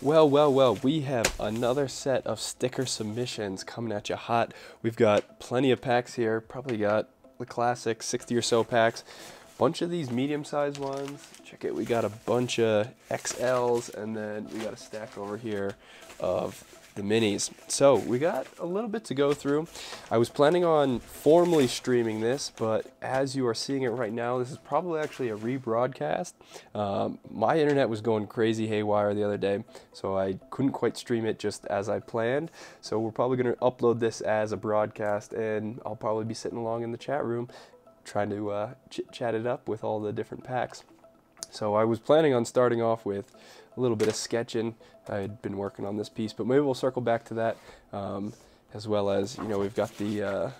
Well, well, well, we have another set of sticker submissions coming at you hot. We've got plenty of packs here, probably got the classic 60 or so packs. Bunch of these medium sized ones. Check it, we got a bunch of XLs and then we got a stack over here of the minis. So we got a little bit to go through. I was planning on formally streaming this, but as you are seeing it right now, this is probably actually a rebroadcast. Um, my internet was going crazy haywire the other day, so I couldn't quite stream it just as I planned. So we're probably going to upload this as a broadcast, and I'll probably be sitting along in the chat room trying to uh, ch chat it up with all the different packs. So I was planning on starting off with a little bit of sketching. I had been working on this piece, but maybe we'll circle back to that, um, as well as you know we've got the uh,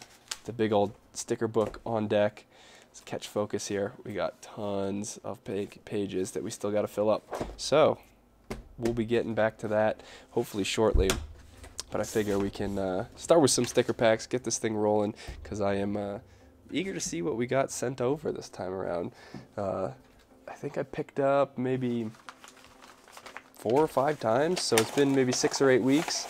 the big old sticker book on deck. Let's catch focus here. We got tons of pages that we still got to fill up. So we'll be getting back to that hopefully shortly. But I figure we can uh, start with some sticker packs, get this thing rolling, because I am uh, eager to see what we got sent over this time around. Uh, I think I picked up maybe four or five times. So it's been maybe six or eight weeks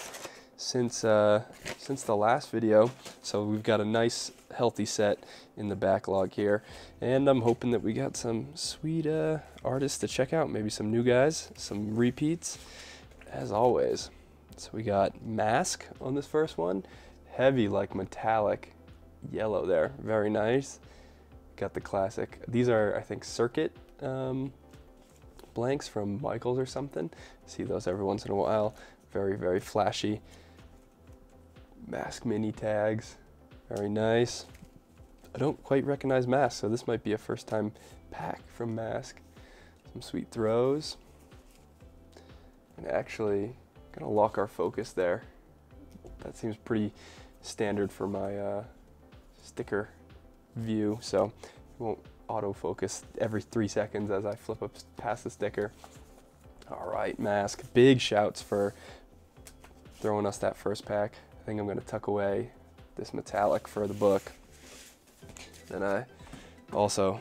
since uh, since the last video. So we've got a nice healthy set in the backlog here. And I'm hoping that we got some sweet uh, artists to check out. Maybe some new guys, some repeats, as always. So we got Mask on this first one. Heavy, like metallic yellow there. Very nice. Got the classic. These are, I think, Circuit um, blanks from Michaels or something. See those every once in a while. Very, very flashy. Mask mini tags. Very nice. I don't quite recognize Mask, so this might be a first time pack from Mask. Some sweet throws. And actually, gonna lock our focus there. That seems pretty standard for my uh, sticker view, so won't autofocus every three seconds as I flip up past the sticker. All right, Mask, big shouts for throwing us that first pack. I think I'm gonna tuck away this metallic for the book. Then I also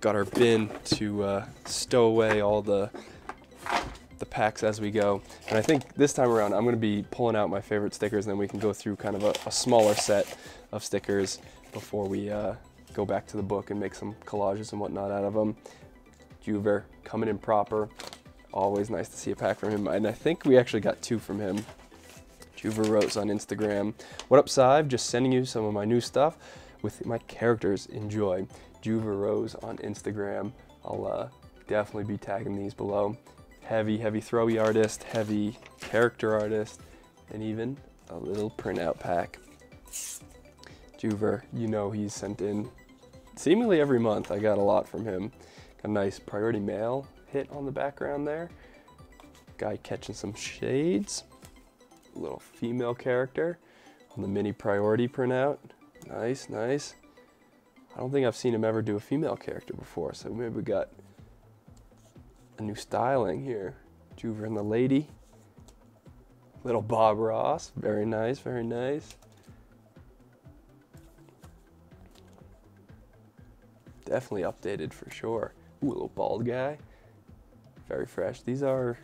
got our bin to uh, stow away all the the packs as we go. And I think this time around I'm gonna be pulling out my favorite stickers and then we can go through kind of a, a smaller set of stickers before we uh, go back to the book and make some collages and whatnot out of them. Juver coming in proper. Always nice to see a pack from him. And I think we actually got two from him. Juver Rose on Instagram. What up, Sive? Just sending you some of my new stuff with my characters. Enjoy. Juver Rose on Instagram. I'll uh, definitely be tagging these below. Heavy, heavy throwy artist, heavy character artist, and even a little printout pack. Juver, you know he's sent in seemingly every month. I got a lot from him. Got a nice priority mail hit on the background there. Guy catching some shades. A little female character on the mini priority printout. Nice, nice. I don't think I've seen him ever do a female character before, so maybe we got a new styling here. Juver and the lady. Little Bob Ross, very nice, very nice. Definitely updated for sure. Ooh, a little bald guy. Very fresh. These are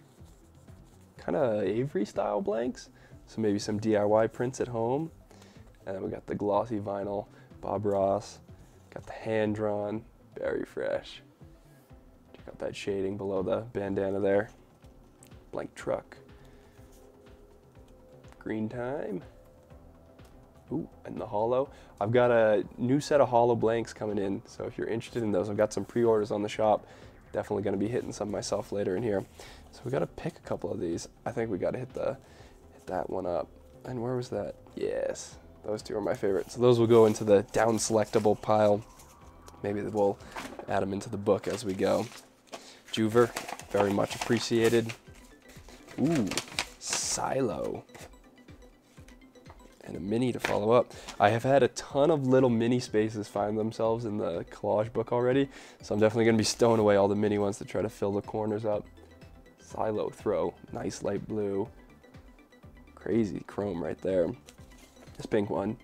kind of Avery style blanks. So maybe some DIY prints at home. And then we got the glossy vinyl Bob Ross. Got the hand drawn, very fresh. Check out that shading below the bandana there. Blank truck. Green time. Ooh, and the hollow. I've got a new set of hollow blanks coming in, so if you're interested in those, I've got some pre-orders on the shop. Definitely to be hitting some myself later in here. So we got to pick a couple of these. I think we got to hit the hit that one up. And where was that? Yes, those two are my favorites. So those will go into the down selectable pile. Maybe we'll add them into the book as we go. Juver, very much appreciated. Ooh, Silo and a mini to follow up. I have had a ton of little mini spaces find themselves in the collage book already, so I'm definitely going to be stowing away all the mini ones to try to fill the corners up. Silo throw, nice light blue. Crazy chrome right there. This pink one,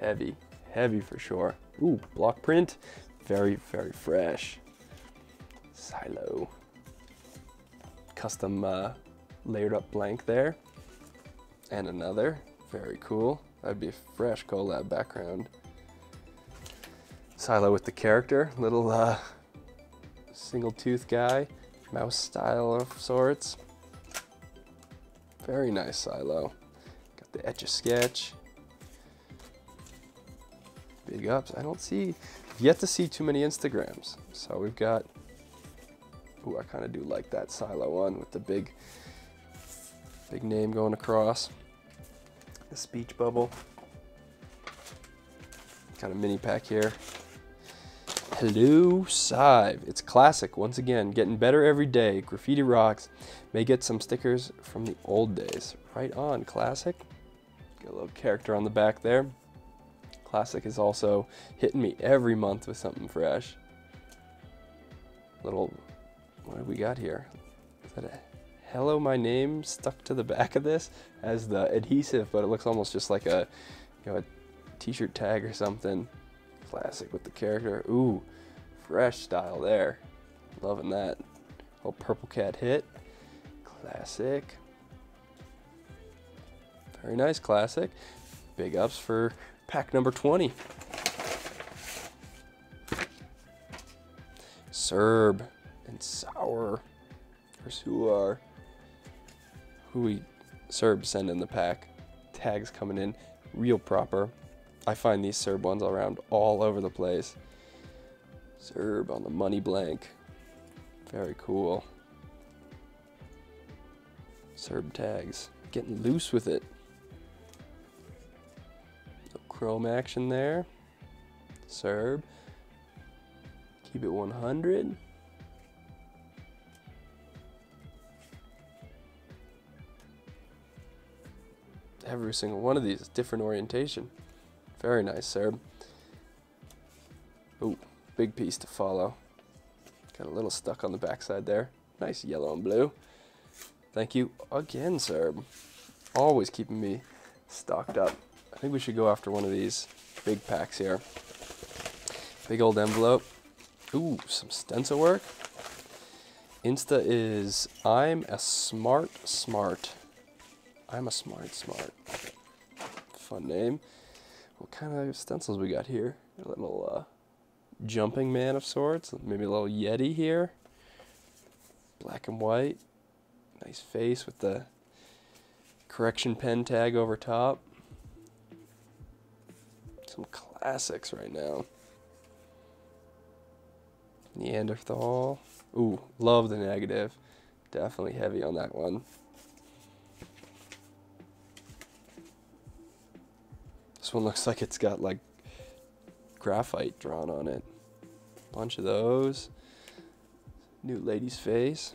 heavy, heavy for sure. Ooh, block print, very, very fresh. Silo. Custom uh, layered up blank there. And another, very cool. That'd be a fresh collab background. Silo with the character, little uh, single tooth guy, mouse style of sorts. Very nice silo. Got the etch a sketch. Big ups. I don't see, yet to see too many Instagrams. So we've got, ooh, I kind of do like that silo one with the big, big name going across. The speech bubble. Kind of mini pack here. Hello, Sive. It's classic once again, getting better every day. Graffiti rocks. May get some stickers from the old days. Right on, classic. Got a little character on the back there. Classic is also hitting me every month with something fresh. Little, what do we got here? Is that a hello, my name stuck to the back of this as the adhesive, but it looks almost just like a, you know, a t-shirt tag or something. Classic with the character. Ooh, fresh style there. Loving that. Little purple cat hit. Classic. Very nice classic. Big ups for pack number 20. Serb and Sour for. Who we Serb send in the pack. Tags coming in real proper. I find these Serb ones around all over the place. Serb on the money blank. Very cool. Serb tags. Getting loose with it chrome action there. Serb. Keep it 100. Every single one of these different orientation. Very nice, sir. Ooh, big piece to follow. Got a little stuck on the backside there. Nice yellow and blue. Thank you again, sir. Always keeping me stocked up. I think we should go after one of these big packs here. Big old envelope. Ooh, some stencil work. Insta is I'm a smart smart. I'm a smart smart. Fun name. What kind of stencils we got here? A little uh, jumping man of sorts. Maybe a little Yeti here. Black and white. Nice face with the correction pen tag over top. Some classics right now. Neanderthal. Ooh, love the negative. Definitely heavy on that one. This one looks like it's got like graphite drawn on it. Bunch of those. New lady's face.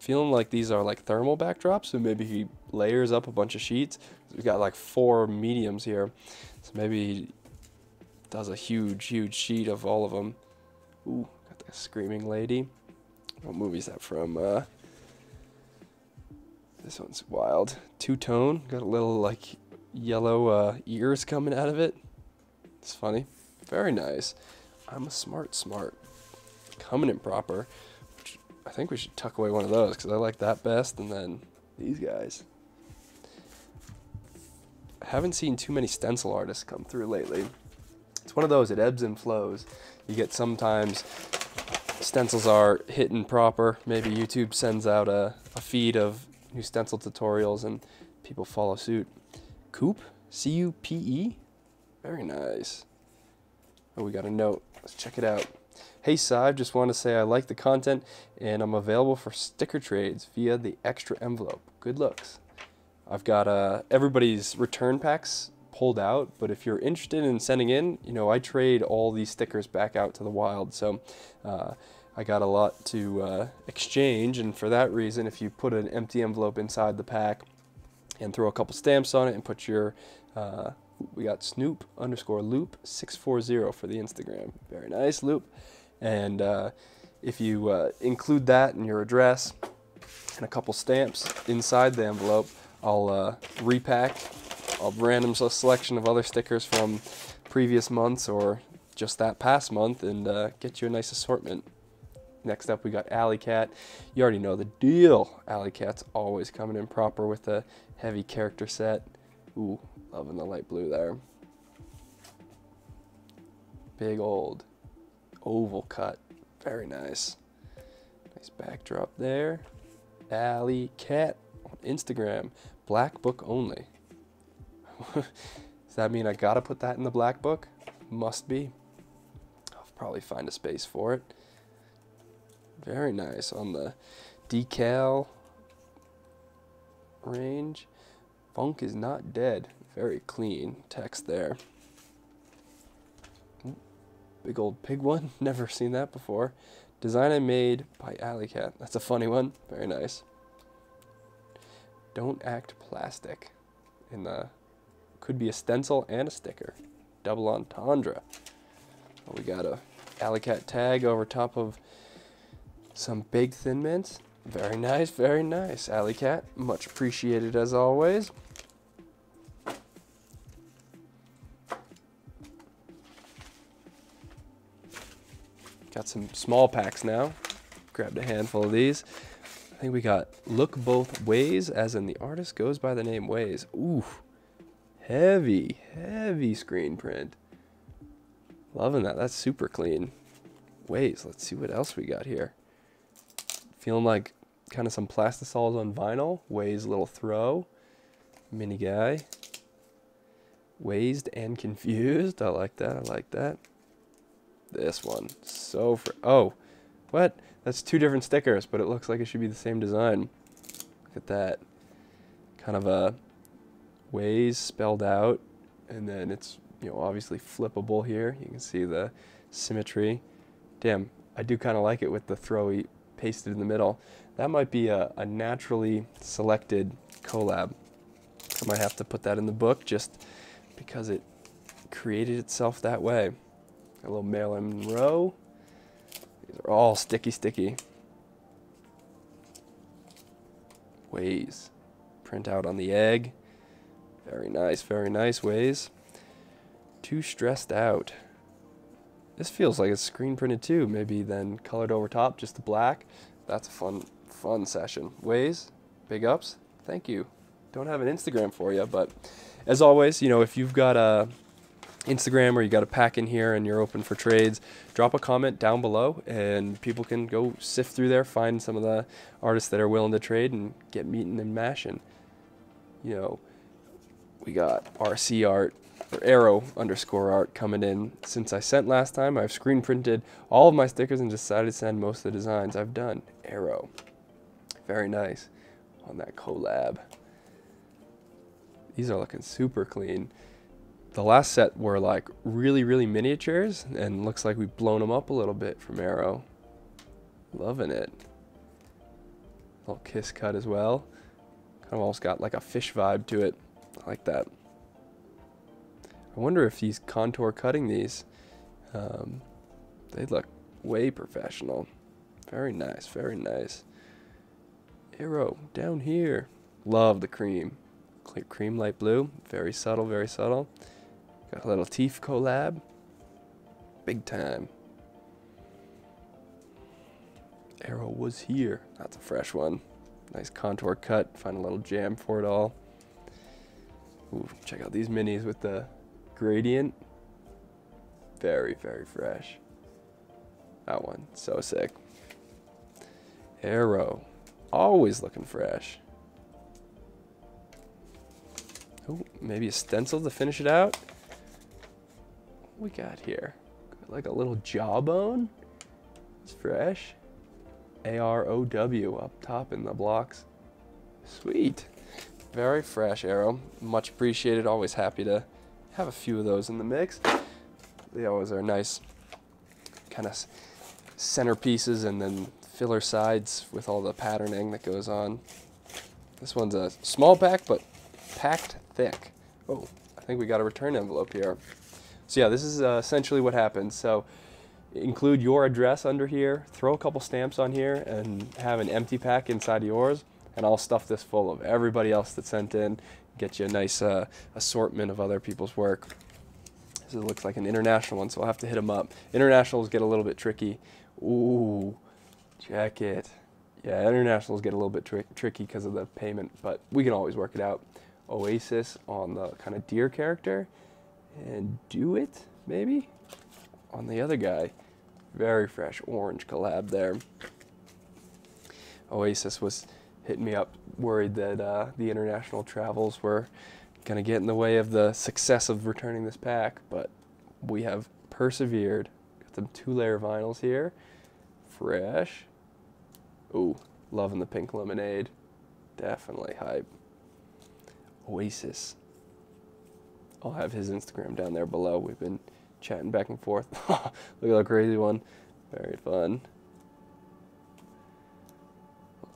Feeling like these are like thermal backdrops, so maybe he layers up a bunch of sheets. We've got like four mediums here. So maybe he does a huge, huge sheet of all of them. Ooh, got the Screaming Lady. What movie is that from? Uh, this one's wild. Two tone, got a little like yellow uh, ears coming out of it. It's funny. Very nice. I'm a smart, smart. Coming in proper. I think we should tuck away one of those because I like that best. And then these guys I haven't seen too many stencil artists come through lately. It's one of those, it ebbs and flows. You get sometimes stencils are hitting proper. Maybe YouTube sends out a, a feed of new stencil tutorials and people follow suit. Coop? C U P E? Very nice. Oh, we got a note. Let's check it out. Hey Sive, just want to say I like the content and I'm available for sticker trades via the extra envelope. Good looks. I've got uh, everybody's return packs pulled out, but if you're interested in sending in, you know, I trade all these stickers back out to the wild. So uh, I got a lot to uh, exchange, and for that reason, if you put an empty envelope inside the pack and throw a couple stamps on it and put your, uh, we got Snoop underscore Loop 640 for the Instagram. Very nice, Loop. And uh, if you uh, include that in your address and a couple stamps inside the envelope, I'll uh, repack a random selection of other stickers from previous months or just that past month and uh, get you a nice assortment. Next up, we got Alley Cat. You already know the deal. Alley Cat's always coming in proper with a heavy character set. Ooh, loving the light blue there. Big old oval cut. Very nice. Nice backdrop there. Alley Cat on Instagram. Black book only. Does that mean I gotta put that in the black book? Must be. I'll probably find a space for it. Very nice on the decal range. Funk is not dead. Very clean text there. Big old pig one. Never seen that before. Design I made by Alley Cat. That's a funny one. Very nice. Don't act plastic. In the could be a stencil and a sticker. Double entendre. we got a Alley Cat tag over top of some big thin mints. Very nice, very nice. Alley Cat, much appreciated as always. Got some small packs now. Grabbed a handful of these. I think we got Look Both Ways, as in the artist goes by the name Ways. Ooh, heavy, heavy screen print. Loving that. That's super clean. Ways. Let's see what else we got here. Feeling like kind of some plastisols on vinyl. Ways little throw. Mini guy. Wazed and confused. I like that. I like that. This one. So for oh, what? That's two different stickers, but it looks like it should be the same design. Look at that. Kind of a ways spelled out, and then it's you know obviously flippable here. You can see the symmetry. Damn, I do kind of like it with the throwy pasted in the middle. That might be a, a naturally selected collab. I might have to put that in the book just because it created itself that way. A little Marilyn Monroe. These are all sticky, sticky. Ways. Print out on the egg. Very nice, very nice ways. Too stressed out. This feels like it's screen printed too. Maybe then colored over top, just the black. That's a fun, fun session. Ways, big ups. Thank you. Don't have an Instagram for you, but as always, you know, if you've got a Instagram or you got a pack in here and you're open for trades, drop a comment down below and people can go sift through there, find some of the artists that are willing to trade and get meeting and mashing. You know, we got RC art or arrow underscore art coming in. Since I sent last time, I've screen printed all of my stickers and decided to send most of the designs I've done. Arrow. Very nice on that collab. These are looking super clean the last set were like really, really miniatures and looks like we've blown them up a little bit from Arrow. Loving it. Little kiss cut as well. Kind of almost got like a fish vibe to it. I like that. I wonder if he's contour cutting these. Um, they look way professional. Very nice, very nice. Arrow down here. Love the cream. Clear cream light blue. Very subtle, very subtle. Got a little teeth collab. Big time. Arrow was here. That's a fresh one. Nice contour cut. Find a little jam for it all. Ooh, check out these minis with the gradient. Very, very fresh. That one, so sick. Arrow, always looking fresh. Oh, maybe a stencil to finish it out we got here? Like a little jawbone. It's fresh. A-R-O-W up top in the blocks. Sweet. Very fresh arrow. Much appreciated. Always happy to have a few of those in the mix. They always are nice kind of centerpieces and then filler sides with all the patterning that goes on. This one's a small pack, but packed thick. Oh, I think we got a return envelope here. So yeah, this is uh, essentially what happens. So include your address under here, throw a couple stamps on here, and have an empty pack inside yours, and I'll stuff this full of everybody else that sent in, get you a nice uh, assortment of other people's work. This looks like an international one, so I'll have to hit them up. Internationals get a little bit tricky. Ooh, Check it. Yeah, internationals get a little bit tri- tricky because of the payment, but we can always work it out. Oasis on the kind of deer character, and do it maybe on the other guy. Very fresh orange collab there. Oasis was hitting me up, worried that uh, the international travels were going to get in the way of the success of returning this pack, but we have persevered. Got some two layer vinyls here. Fresh. Ooh, loving the pink lemonade. Definitely hype. Oasis. I'll have his Instagram down there below. We've been chatting back and forth. Look at that crazy one. Very fun.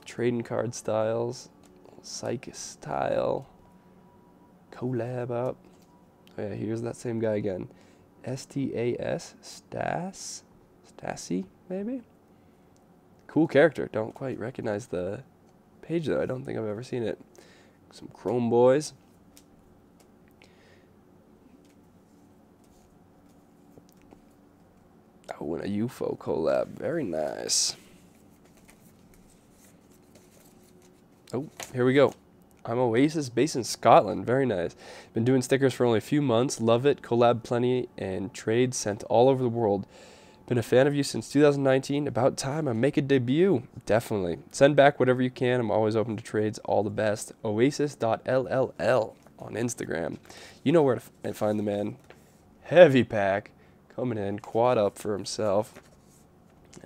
Trading card styles. Psych style. Collab up. Oh yeah, here's that same guy again. S T A S Stas? Stassi, maybe? Cool character. Don't quite recognize the page though. I don't think I've ever seen it. Some Chrome Boys. Oh, and a UFO collab. Very nice. Oh, here we go. I'm Oasis based in Scotland. Very nice. Been doing stickers for only a few months. Love it. Collab plenty and trades sent all over the world. Been a fan of you since 2019. About time I make a debut. Definitely. Send back whatever you can. I'm always open to trades. All the best. Oasis.lll on Instagram. You know where to find the man. Heavy pack coming in. Quad up for himself.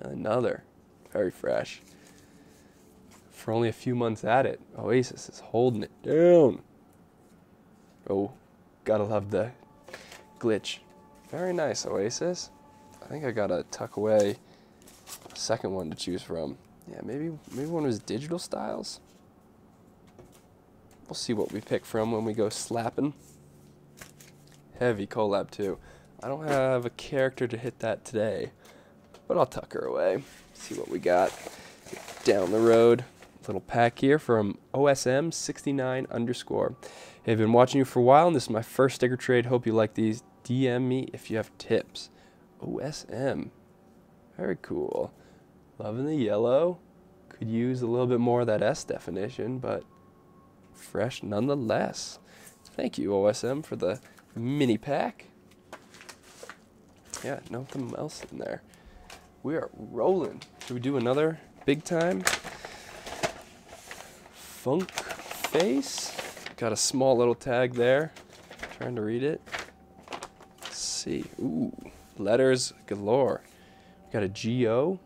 Another. Very fresh for only a few months at it. Oasis is holding it down. Oh, gotta love the glitch. Very nice, Oasis. I think I gotta tuck away a second one to choose from. Yeah, maybe maybe one of his digital styles. We'll see what we pick from when we go slapping. Heavy collab too. I don't have a character to hit that today, but I'll tuck her away. See what we got down the road little pack here from OSM69 underscore. Hey, I've been watching you for a while, and this is my first sticker trade. Hope you like these. DM me if you have tips. OSM. Very cool. Loving the yellow. Could use a little bit more of that S definition, but fresh nonetheless. Thank you, OSM, for the mini pack. Yeah, nothing else in there. We are rolling. Should we do another big time? Funk Face. Got a small little tag there. Trying to read it. Let's see. Ooh, letters galore. Got a G O.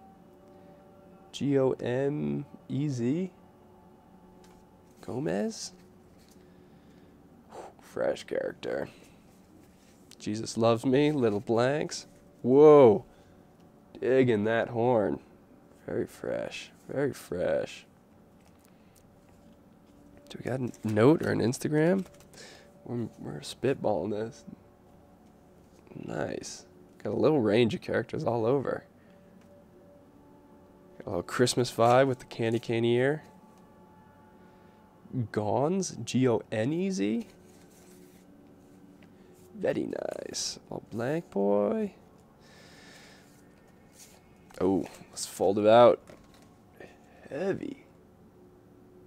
G O M E Z. Gomez. Fresh character. Jesus loves me. Little blanks. Whoa. Digging that horn. Very fresh. Very fresh. Do we got a note or an Instagram? We're, we're spitballing this. Nice. Got a little range of characters all over. Got a little Christmas vibe with the candy cane ear. Gons, G O N E Z. Very nice. All blank boy. Oh, let's fold it out. Heavy.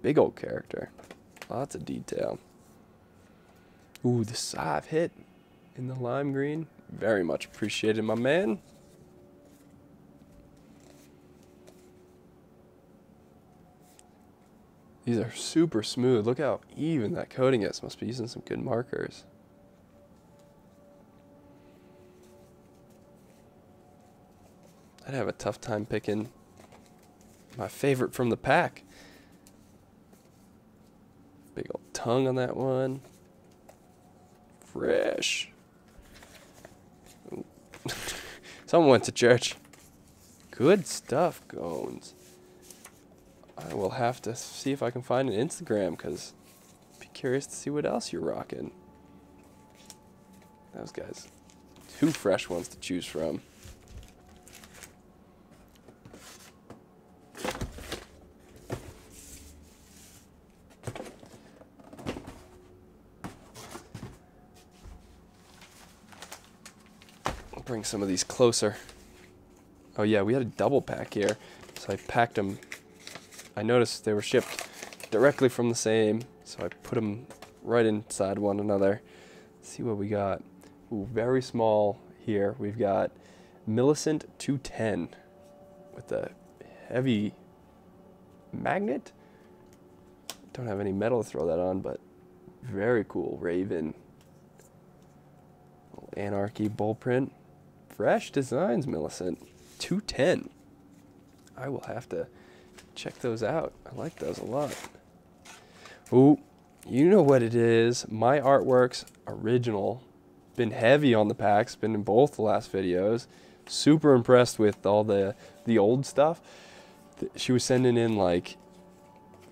Big old character. Lots of detail. Ooh, the I've hit in the lime green. Very much appreciated, my man. These are super smooth. Look how even that coating is. Must be using some good markers. I'd have a tough time picking my favorite from the pack. Big old tongue on that one. Fresh. Someone went to church. Good stuff, Gones. I will have to see if I can find an Instagram because be curious to see what else you're rocking. Those guys, two fresh ones to choose from. Bring some of these closer. Oh yeah, we had a double pack here. So I packed them. I noticed they were shipped directly from the same, so I put them right inside one another. Let's see what we got. Ooh, very small here. We've got Millicent 210 with a heavy magnet. Don't have any metal to throw that on, but very cool. Raven. Anarchy bull print. Fresh designs, Millicent. 210. I will have to check those out. I like those a lot. Ooh, you know what it is. My Artworks original. Been heavy on the packs. Been in both the last videos. Super impressed with all the the old stuff. She was sending in like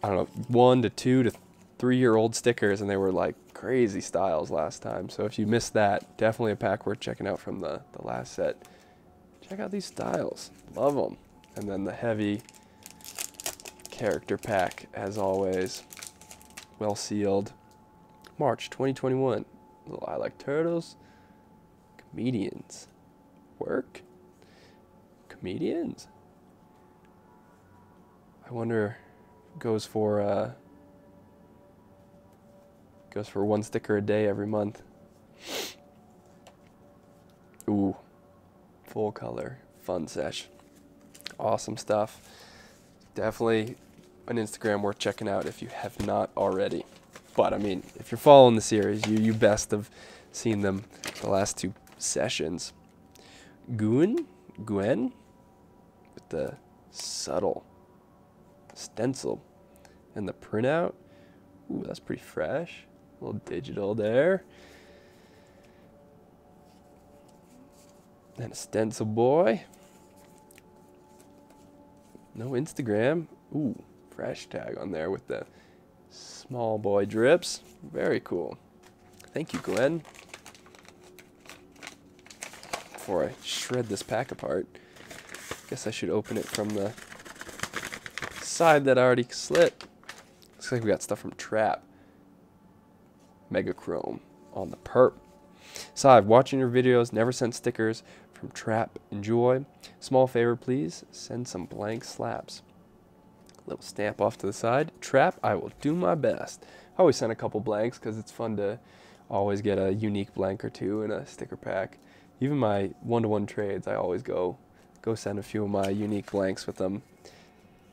I don't know one to two to three year old stickers, and they were like crazy styles last time. So if you missed that, definitely a pack worth checking out from the the last set. Check out these styles. Love them. And then the heavy character pack, as always. Well sealed. March 2021. Little I like turtles. Comedians. Work? Comedians? I wonder goes for uh goes for one sticker a day every month. Ooh. Full color. Fun sesh. Awesome stuff. Definitely an Instagram worth checking out if you have not already. But I mean, if you're following the series, you you best have seen them the last two sessions. Gwen, Gwen, with the subtle stencil and the printout. Ooh, that's pretty fresh. A little digital there. And a stencil boy. No Instagram. Ooh, fresh tag on there with the small boy drips. Very cool. Thank you, Glenn. Before I shred this pack apart, guess I should open it from the side that I already slit. Looks like we got stuff from Trap. Mega Chrome on the perp. Side, watching your videos, never sent stickers from Trap. Enjoy. Small favor, please. Send some blank slaps. Little stamp off to the side. Trap, I will do my best. I always send a couple blanks because it's fun to always get a unique blank or two in a sticker pack. Even my one-to-one trades, I always go go send a few of my unique blanks with them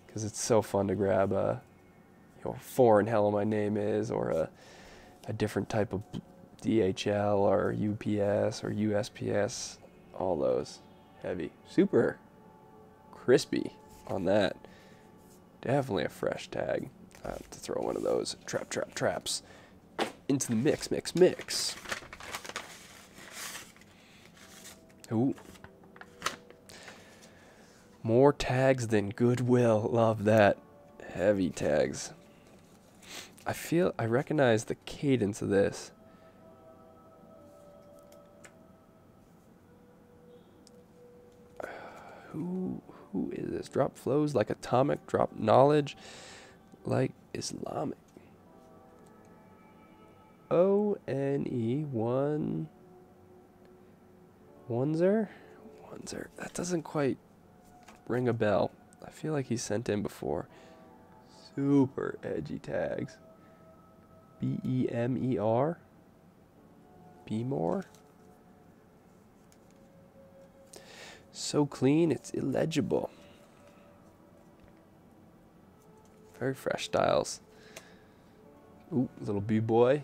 because it's so fun to grab uh, a you know foreign hell my name is or a a different type of DHL or UPS or USPS all those heavy super crispy on that definitely a fresh tag have to throw one of those trap trap traps into the mix mix mix Ooh. More tags than goodwill. Love that. Heavy tags. I feel I recognize the cadence of this. Who who is this? Drop flows like atomic, drop knowledge like Islamic. O N E one Onezer? Onezer. That doesn't quite ring a bell. I feel like he sent in before. Super edgy tags. B E M E R. Be more. So clean, it's illegible. Very fresh styles. Ooh, little B boy.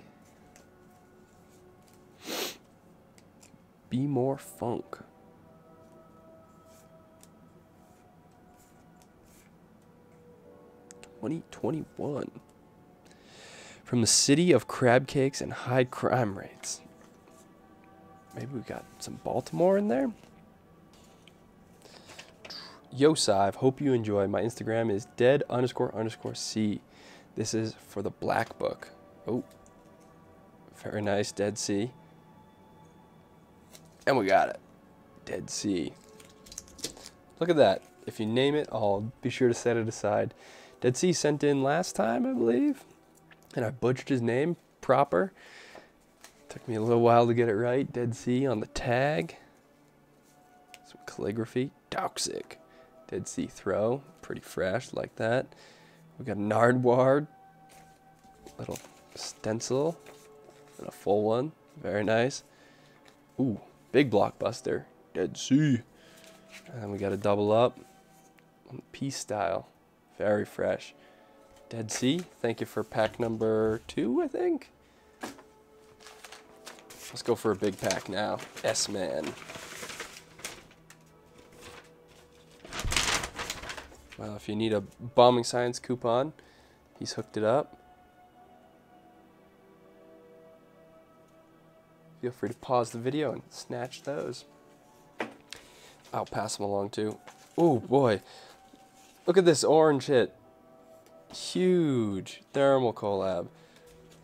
Be more funk. Twenty twenty one from the city of crab cakes and high crime rates. Maybe we got some Baltimore in there. Yosive, hope you enjoy. My Instagram is dead underscore underscore C. This is for the black book. Oh, very nice, Dead Sea. And we got it. Dead Sea. Look at that. If you name it, I'll be sure to set it aside. Dead Sea sent in last time, I believe and I butchered his name proper. Took me a little while to get it right. Dead Sea on the tag. Some calligraphy. Toxic. Dead Sea Throw, pretty fresh, like that. We got a Nardwuar, little stencil, and a full one, very nice. Ooh, big blockbuster, Dead Sea. And we got a double up, Peace style, very fresh. Dead Sea, thank you for pack number two, I think. Let's go for a big pack now. S-Man. Well, if you need a bombing science coupon, he's hooked it up. Feel free to pause the video and snatch those. I'll pass them along too. Oh boy, look at this orange hit. Huge thermal collab.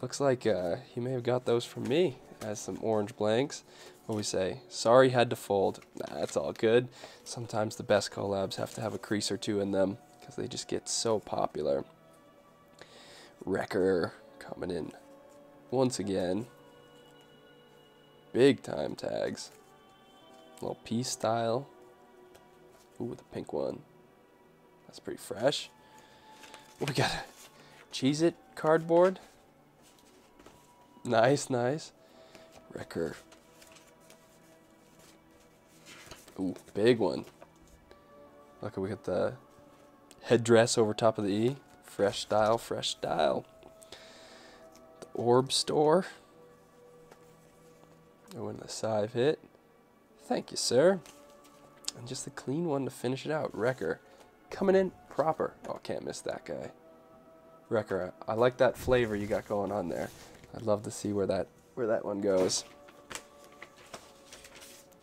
Looks like uh, he may have got those from me as some orange blanks. What we say? Sorry had to fold. Nah, that's all good. Sometimes the best collabs have to have a crease or two in them because they just get so popular. Wrecker coming in once again. Big time tags. Little piece style. Ooh, the pink one. That's pretty fresh. We got a Cheez It cardboard. Nice, nice. Wrecker. Ooh, big one. Look, we got the headdress over top of the E. Fresh style, fresh style. The Orb Store. Oh, and the Sive hit. Thank you, sir. And just a clean one to finish it out. Wrecker. Coming in proper. Oh, can't miss that guy. Wrecker, I, like that flavor you got going on there. I'd love to see where that where that one goes.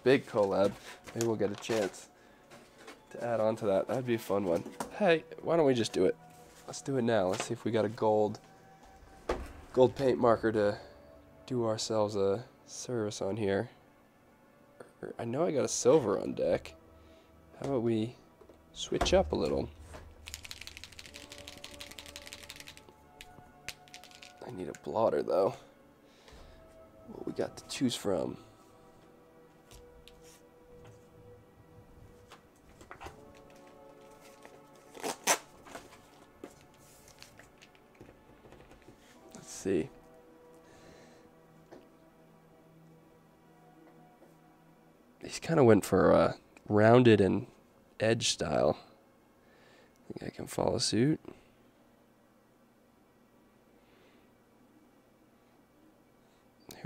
Big collab. Maybe we'll get a chance to add on to that. That'd be a fun one. Hey, why don't we just do it? Let's do it now. Let's see if we got a gold gold paint marker to do ourselves a service on here. Er, I know I got a silver on deck. How about we switch up a little? I need a blotter though. What we got to choose from? Let's see. He's kind of went for a rounded and edge style. I think I can follow suit.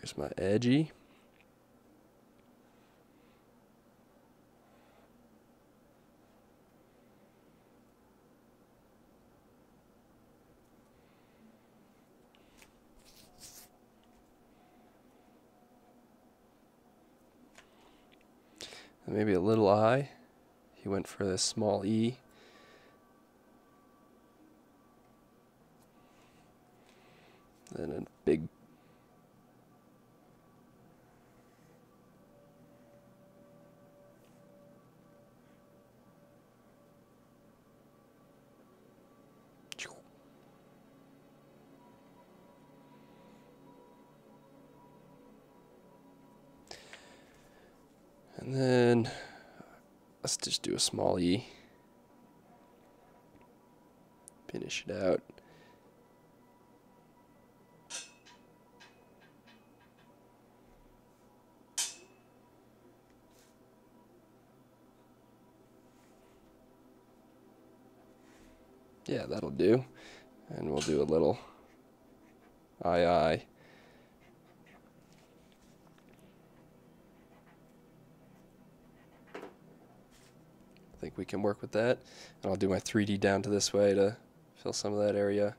Here's my edgy. Maybe a little I. He went for this small E. Then a big And then let's just do a small E. Finish it out. Yeah, that'll do. And we'll do a little aye aye. Think we can work with that. And I'll do my 3D down to this way to fill some of that area.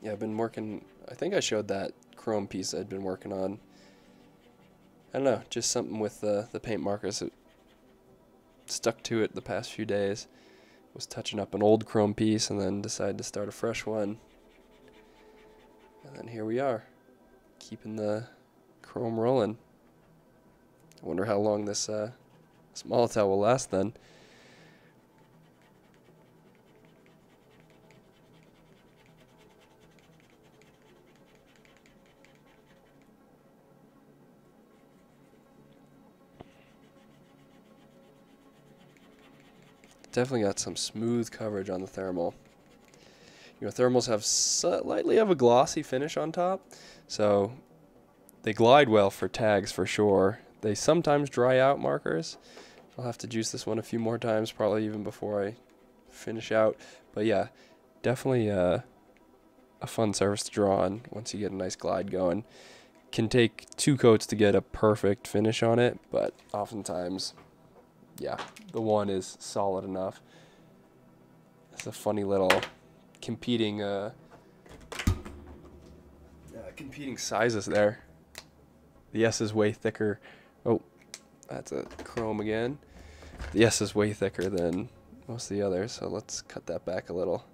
Yeah, I've been working, I think I showed that chrome piece I'd been working on. I don't know, just something with the, the paint markers stuck to it the past few days. Was touching up an old chrome piece and then decided to start a fresh one. And then here we are, keeping the chrome rolling. I wonder how long this, uh, this Molotow will last then. Definitely got some smooth coverage on the thermal. You know, thermals have slightly of a glossy finish on top, so they glide well for tags for sure. They sometimes dry out markers. I'll have to juice this one a few more times, probably even before I finish out. But yeah, definitely uh, a fun surface to draw on once you get a nice glide going. Can take two coats to get a perfect finish on it, but oftentimes, yeah, the one is solid enough. It's a funny little competing uh, uh, competing sizes there. The S is way thicker. Oh, that's a chrome again. The S is way thicker than most of the others, so let's cut that back a little.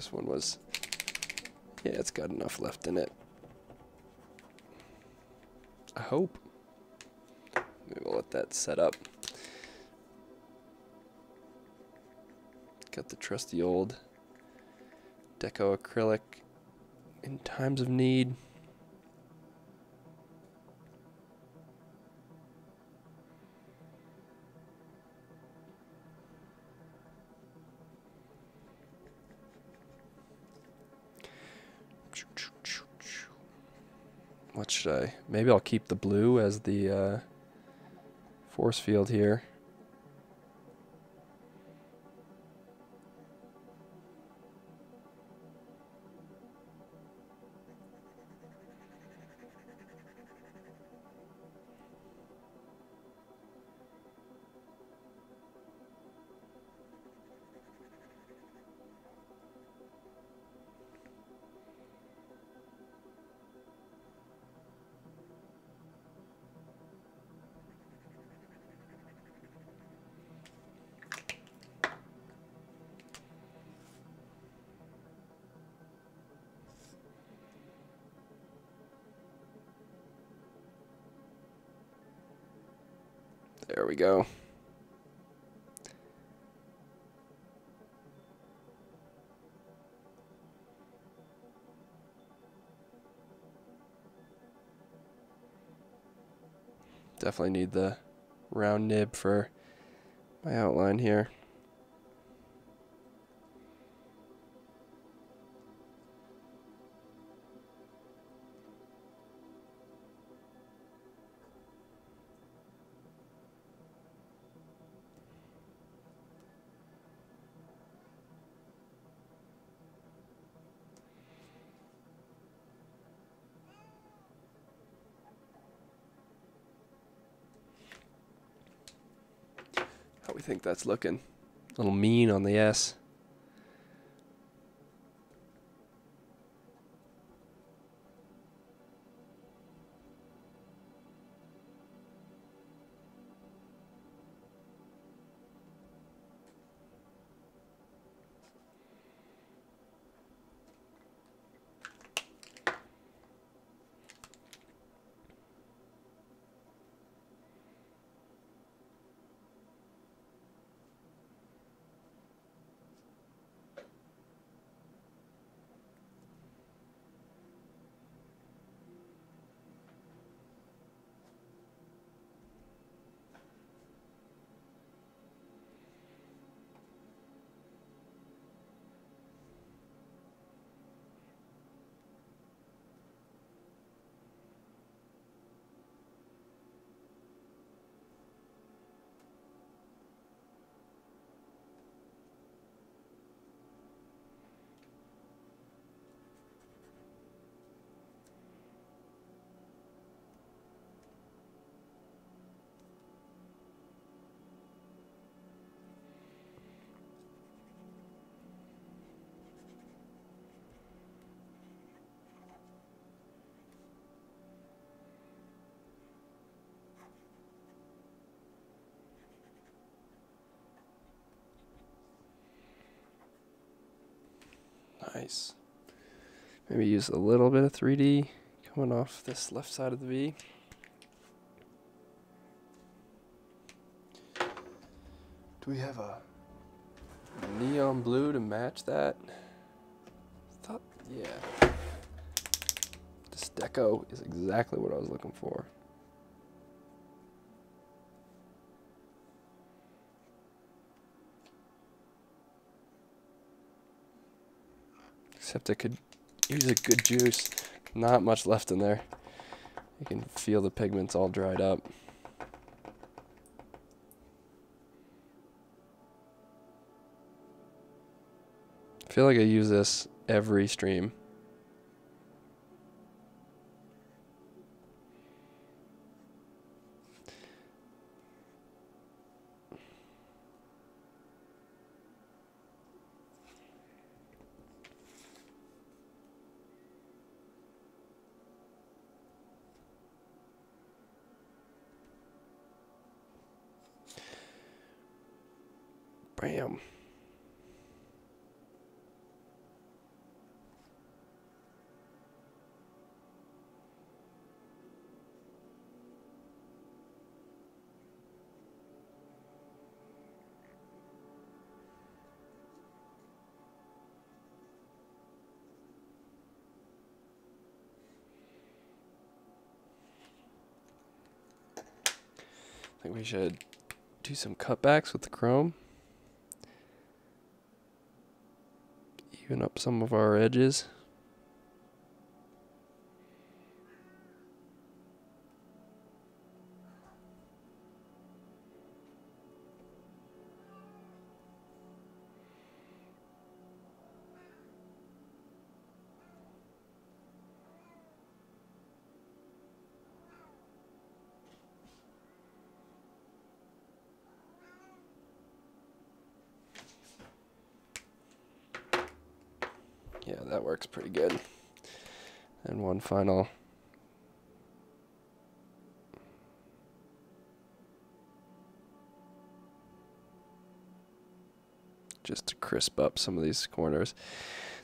This one was, yeah, it's got enough left in it. I hope. Maybe we'll let that set up. Got the trusty old deco acrylic in times of need. What should I? Maybe I'll keep the blue as the uh, force field here. There we go. Definitely need the round nib for my outline here. Think that's looking? A little mean on the S. Nice. Maybe use a little bit of 3D coming off this left side of the V. Do we have a neon blue to match that? Thought, yeah. This deco is exactly what I was looking for. Except I could use a good juice. Not much left in there. You can feel the pigments all dried up. I feel like I use this every stream. We should do some cutbacks with the chrome. Even up some of our edges. Final. Just to crisp up some of these corners.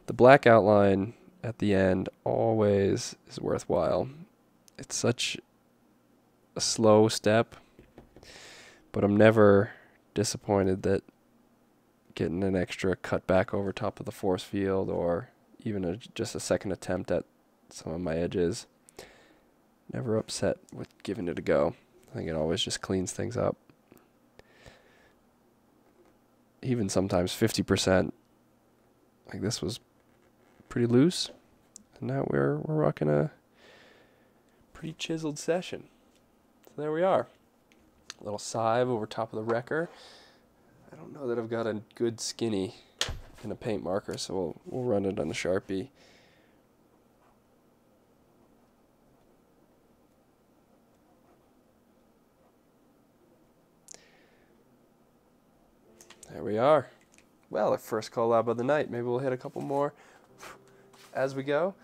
The black outline at the end always is worthwhile. It's such a slow step, but I'm never disappointed that getting an extra cut back over top of the force field or even a, just a second attempt at some of my edges. Never upset with giving it a go. I think it always just cleans things up. Even sometimes 50%. Like this was pretty loose. And now we're we're rocking a pretty chiseled session. So there we are. A little Sive over top of the wrecker. I don't know that I've got a good skinny in a paint marker, so we'll we'll run it on the Sharpie. There we are. Well, our first collab of the night. Maybe we'll hit a couple more as we go.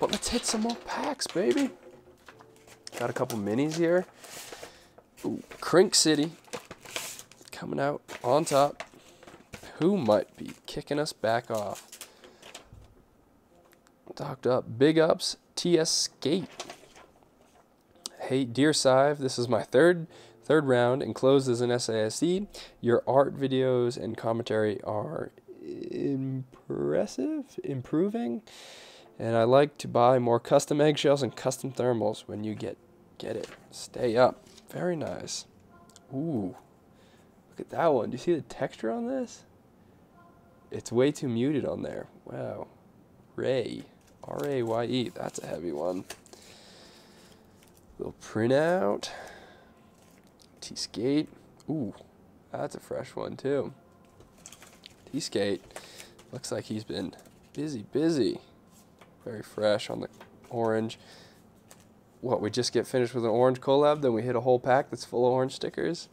But let's hit some more packs, baby. Got a couple minis here. Ooh, Crink City coming out on top. Who might be kicking us back off? Docked up. Big ups. TS Skate. Hey, dear Sive, this is my third third round enclosed as an SASE. Your art videos and commentary are impressive, improving, and I like to buy more custom eggshells and custom thermals when you get get it. Stay up. Very nice. Ooh. Look at that one. Do you see the texture on this? It's way too muted on there. Wow. Ray. R-A-Y-E. That's a heavy one. Little printout. T-Skate. Ooh. That's a fresh one too. T-Skate. Looks like he's been busy, busy. Very fresh on the orange. What, we just get finished with an orange collab, then we hit a whole pack that's full of orange stickers?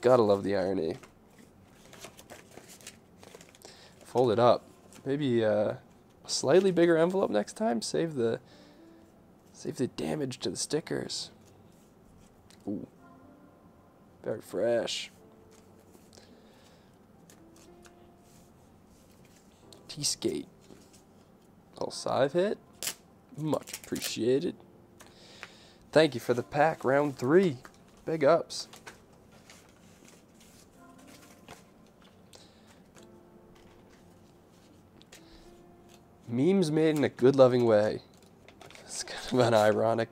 Gotta love the irony. Fold it up. Maybe uh, a slightly bigger envelope next time. Save the save the damage to the stickers. Ooh. Very fresh. T-skate. Little side hit. Much appreciated. Thank you for the pack. Round three. Big ups. Memes made in a good loving way. It's gonna of an ironic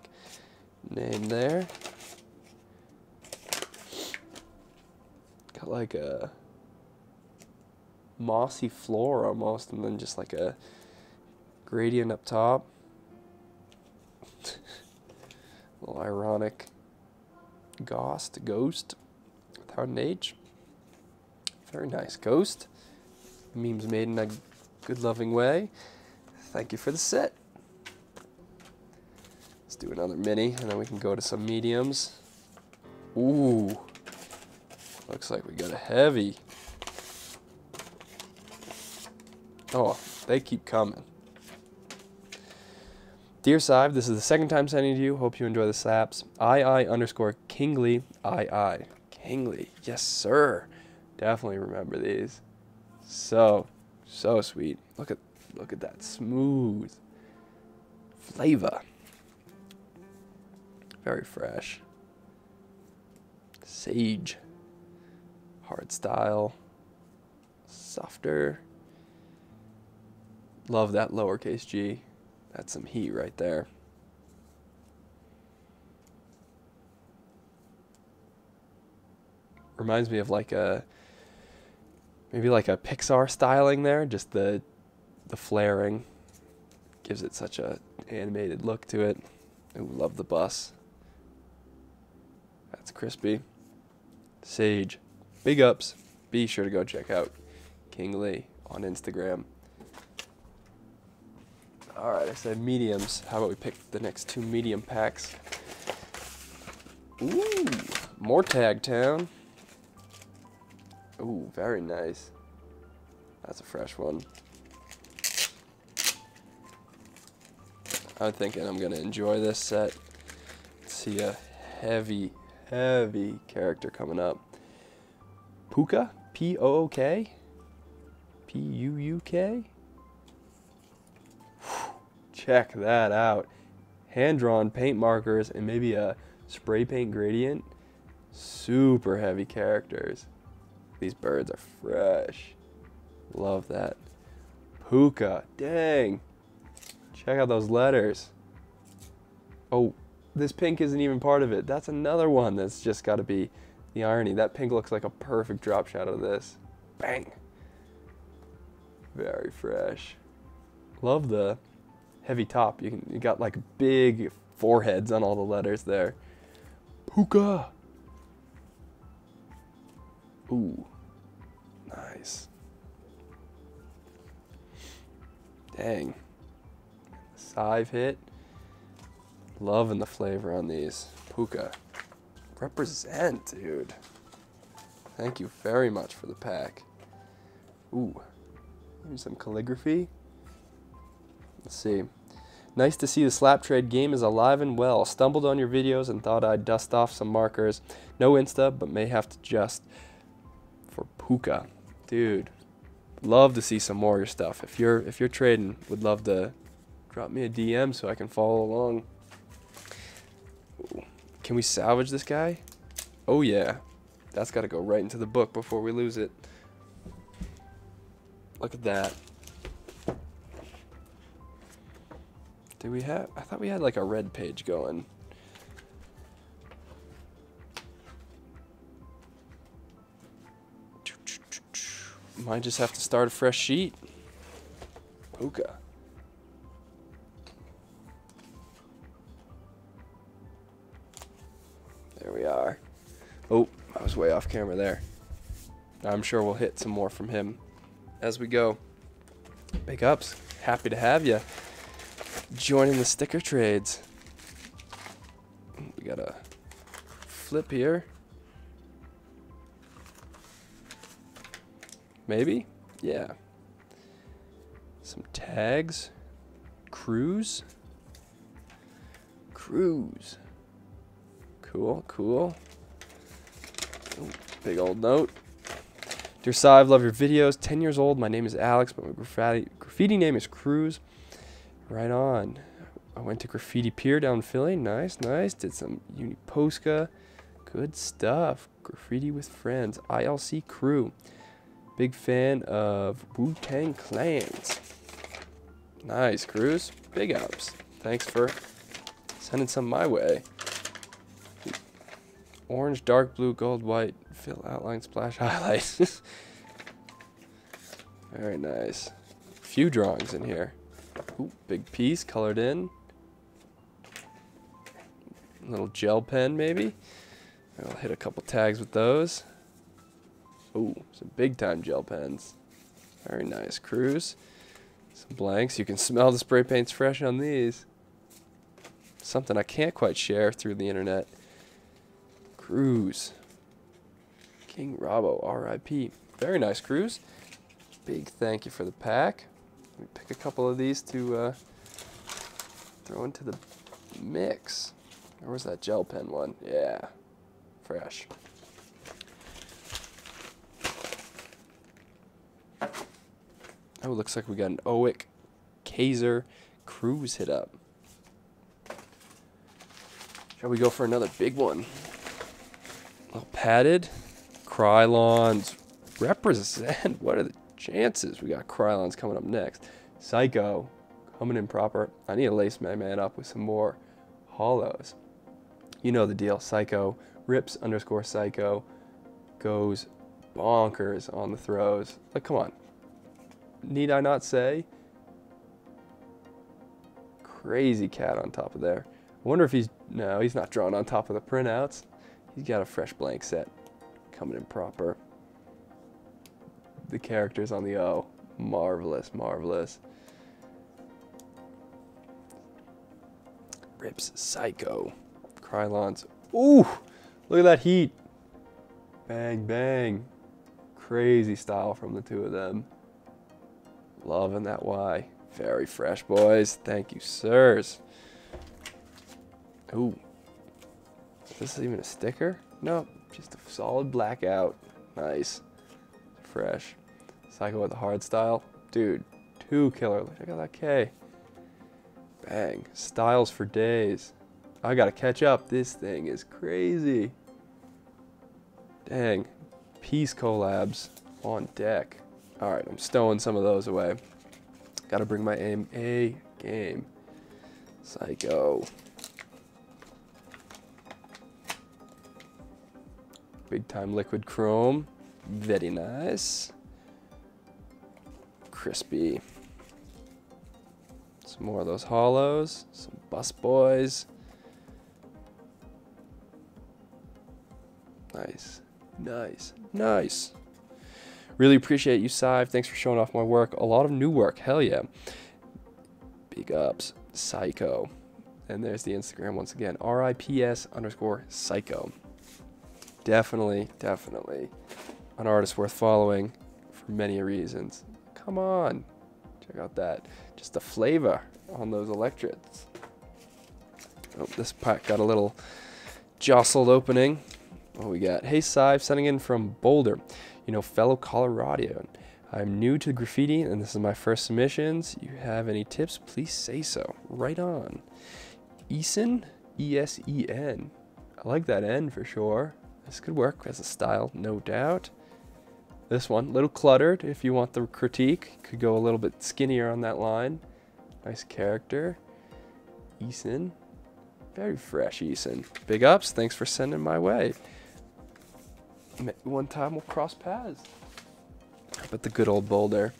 name there. Like a mossy floor almost, and then just like a gradient up top. a little ironic ghost, ghost without an H. Very nice. Ghost. Memes made in a good loving way. Thank you for the set. Let's do another mini and then we can go to some mediums. Ooh. Looks like we got a heavy. Oh, they keep coming. Dear Sive, this is the second time sending to you. Hope you enjoy the slaps. I I underscore Kingly I I. Kingly, yes sir. Definitely remember these. So, so sweet. Look at look at that smooth flavor. Very fresh. Sage. Hard style. Softer. Love that lowercase g. That's some heat right there. Reminds me of like a maybe like a Pixar styling there, just the the flaring gives it such a animated look to it. Ooh, love the bus. That's crispy. Sage. Big ups. Be sure to go check out Kingly on Instagram. All right, I said mediums. How about we pick the next two medium packs? Ooh, more Tag Town. Ooh, very nice. That's a fresh one. I'm thinking I'm going to enjoy this set. See a heavy, heavy character coming up. Puka? P-O-O-K? P-U-U-K? Check that out. Hand-drawn paint markers and maybe a spray paint gradient. Super heavy characters. These birds are fresh. Love that. Puka. Dang. Check out those letters. Oh, this pink isn't even part of it. That's another one that's just got to be the irony. That pink looks like a perfect drop shot of this. Bang. Very fresh. Love the heavy top. You, can, you got like big foreheads on all the letters there. Puka. Ooh, nice. Dang. Sive hit. Loving the flavor on these. Puka. Represent, dude. Thank you very much for the pack. Ooh. Maybe some calligraphy. Let's see. Nice to see the slap trade game is alive and well. Stumbled on your videos and thought I'd dust off some markers. No Insta, but may have to just for Puka. Dude, love to see some more of your stuff. If you're if you're trading, would love to drop me a DM so I can follow along. Can we salvage this guy? Oh yeah. That's got to go right into the book before we lose it. Look at that. Do we have? I thought we had like a red page going. Might just have to start a fresh sheet. Puka. There we are. Oh, I was way off camera there. I'm sure we'll hit some more from him as we go. Big ups. Happy to have you joining the sticker trades. We got a flip here. Maybe? Yeah. Some tags. Cruz. Cruz. Cool, cool. Ooh, big old note. Dear Sive, love your videos. 10 years old. My name is Alex, but my graffiti, graffiti name is Cruz. Right on. I went to Graffiti Pier down in Philly. Nice, nice. Did some Uni Posca. Good stuff. Graffiti with friends. ILC crew. Big fan of Wu Tang Clans. Nice, Cruz. Big ups. Thanks for sending some my way. Orange, dark blue, gold, white, fill, outline, splash, highlight. Very nice. Few drawings in here. Ooh, big piece colored in. Little gel pen maybe. I'll hit a couple tags with those. Ooh, some big time gel pens. Very nice. Cruz. Some blanks. You can smell the spray paints fresh on these. Something I can't quite share through the internet. Cruz. King Robbo, R.I.P. Very nice Cruz. Big thank you for the pack. Let me pick a couple of these to uh, throw into the mix. Where was that gel pen one? Yeah, fresh. Oh, looks like we got an Owick Kaiser Cruise hit up. Shall we go for another big one? Little padded. Krylons represent. What are the chances? We got Krylons coming up next. Psycho coming in proper. I need to lace my man up with some more hollows. You know the deal. Psycho rips underscore psycho goes bonkers on the throws. Like, come on. Need I not say? Crazy cat on top of there. I wonder if he's, no, he's not drawn on top of the printouts. He's got a fresh blank set coming in proper. The characters on the O, marvelous, marvelous. Rips Psycho. Krylons. Ooh, look at that heat. Bang, bang. Crazy style from the two of them. Loving that Y. Very fresh, boys. Thank you, sirs. Ooh. Is this even a sticker? Nope. Just a solid blackout. Nice. Fresh. Psycho with a hard style. Dude, two killer. Look at that K. Bang. Styles for days. I gotta catch up. This thing is crazy. Dang. Peace collabs on deck. Alright, I'm stowing some of those away. Gotta bring my aim A game. Psycho. Big time liquid chrome. Very nice. Crispy. Some more of those hollows. Some bus boys. Nice. Nice. Nice. Really appreciate you, Sive. Thanks for showing off my work. A lot of new work. Hell yeah. Big ups. Psycho. And there's the Instagram once again. R-I-P-S underscore psycho definitely, definitely an artist worth following for many reasons. Come on, check out that. Just the flavor on those electrodes. Oh, this pack got a little jostled opening. What we got? Hey, Sive, sending in from Boulder. You know, fellow Coloradian. I'm new to graffiti and this is my first submissions. You have any tips? Please say so. Right on. Eason? E S E N. I like that N for sure. This could work as a style, no doubt. This one, a little cluttered if you want the critique. Could go a little bit skinnier on that line. Nice character. Eason. Very fresh, Eason. Big ups. Thanks for sending my way. One time we'll cross paths. But the good old Boulder.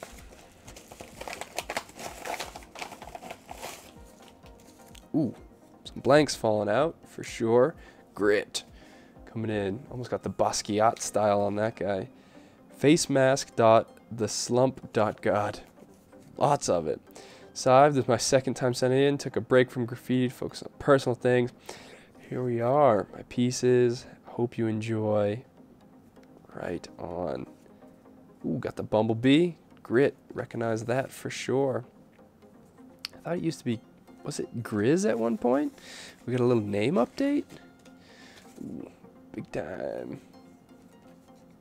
Ooh, some blanks falling out for sure. Grit coming in. Almost got the Basquiat style on that guy. Face mask dot the slump dot god. Lots of it. Sive, this is my second time sending in. Took a break from graffiti, focus on personal things. Here we are. My pieces. Hope you enjoy. Right on. Ooh, got the bumblebee. Grit. Recognize that for sure. I thought it used to be, was it Grizz at one point? We got a little name update. Ooh, Big time.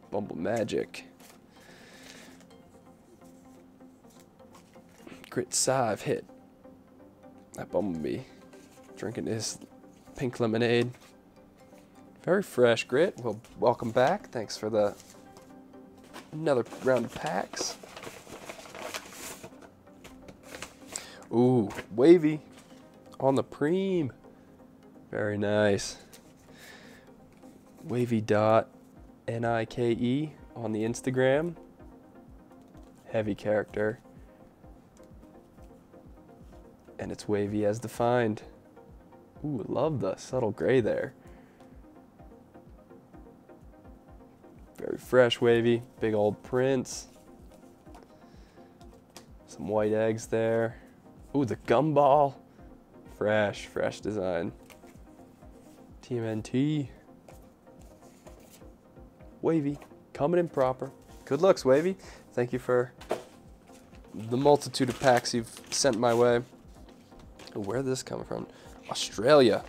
Bumble Magic. Grit Sive hit. That Bumblebee. Drinking his pink lemonade. Very fresh, Grit. Well, welcome back. Thanks for the another round of packs. Ooh, wavy on the preem. Very nice. Wavy dot N-I-K-E on the Instagram. Heavy character. And it's wavy as defined. Ooh, love the subtle gray there. Very fresh wavy, big old prints. Some white eggs there. Ooh, the gumball. Fresh, fresh design. TMNT. Wavy, coming in proper. Good looks, Wavy. Thank you for the multitude of packs you've sent my way. Where did this come from? Australia.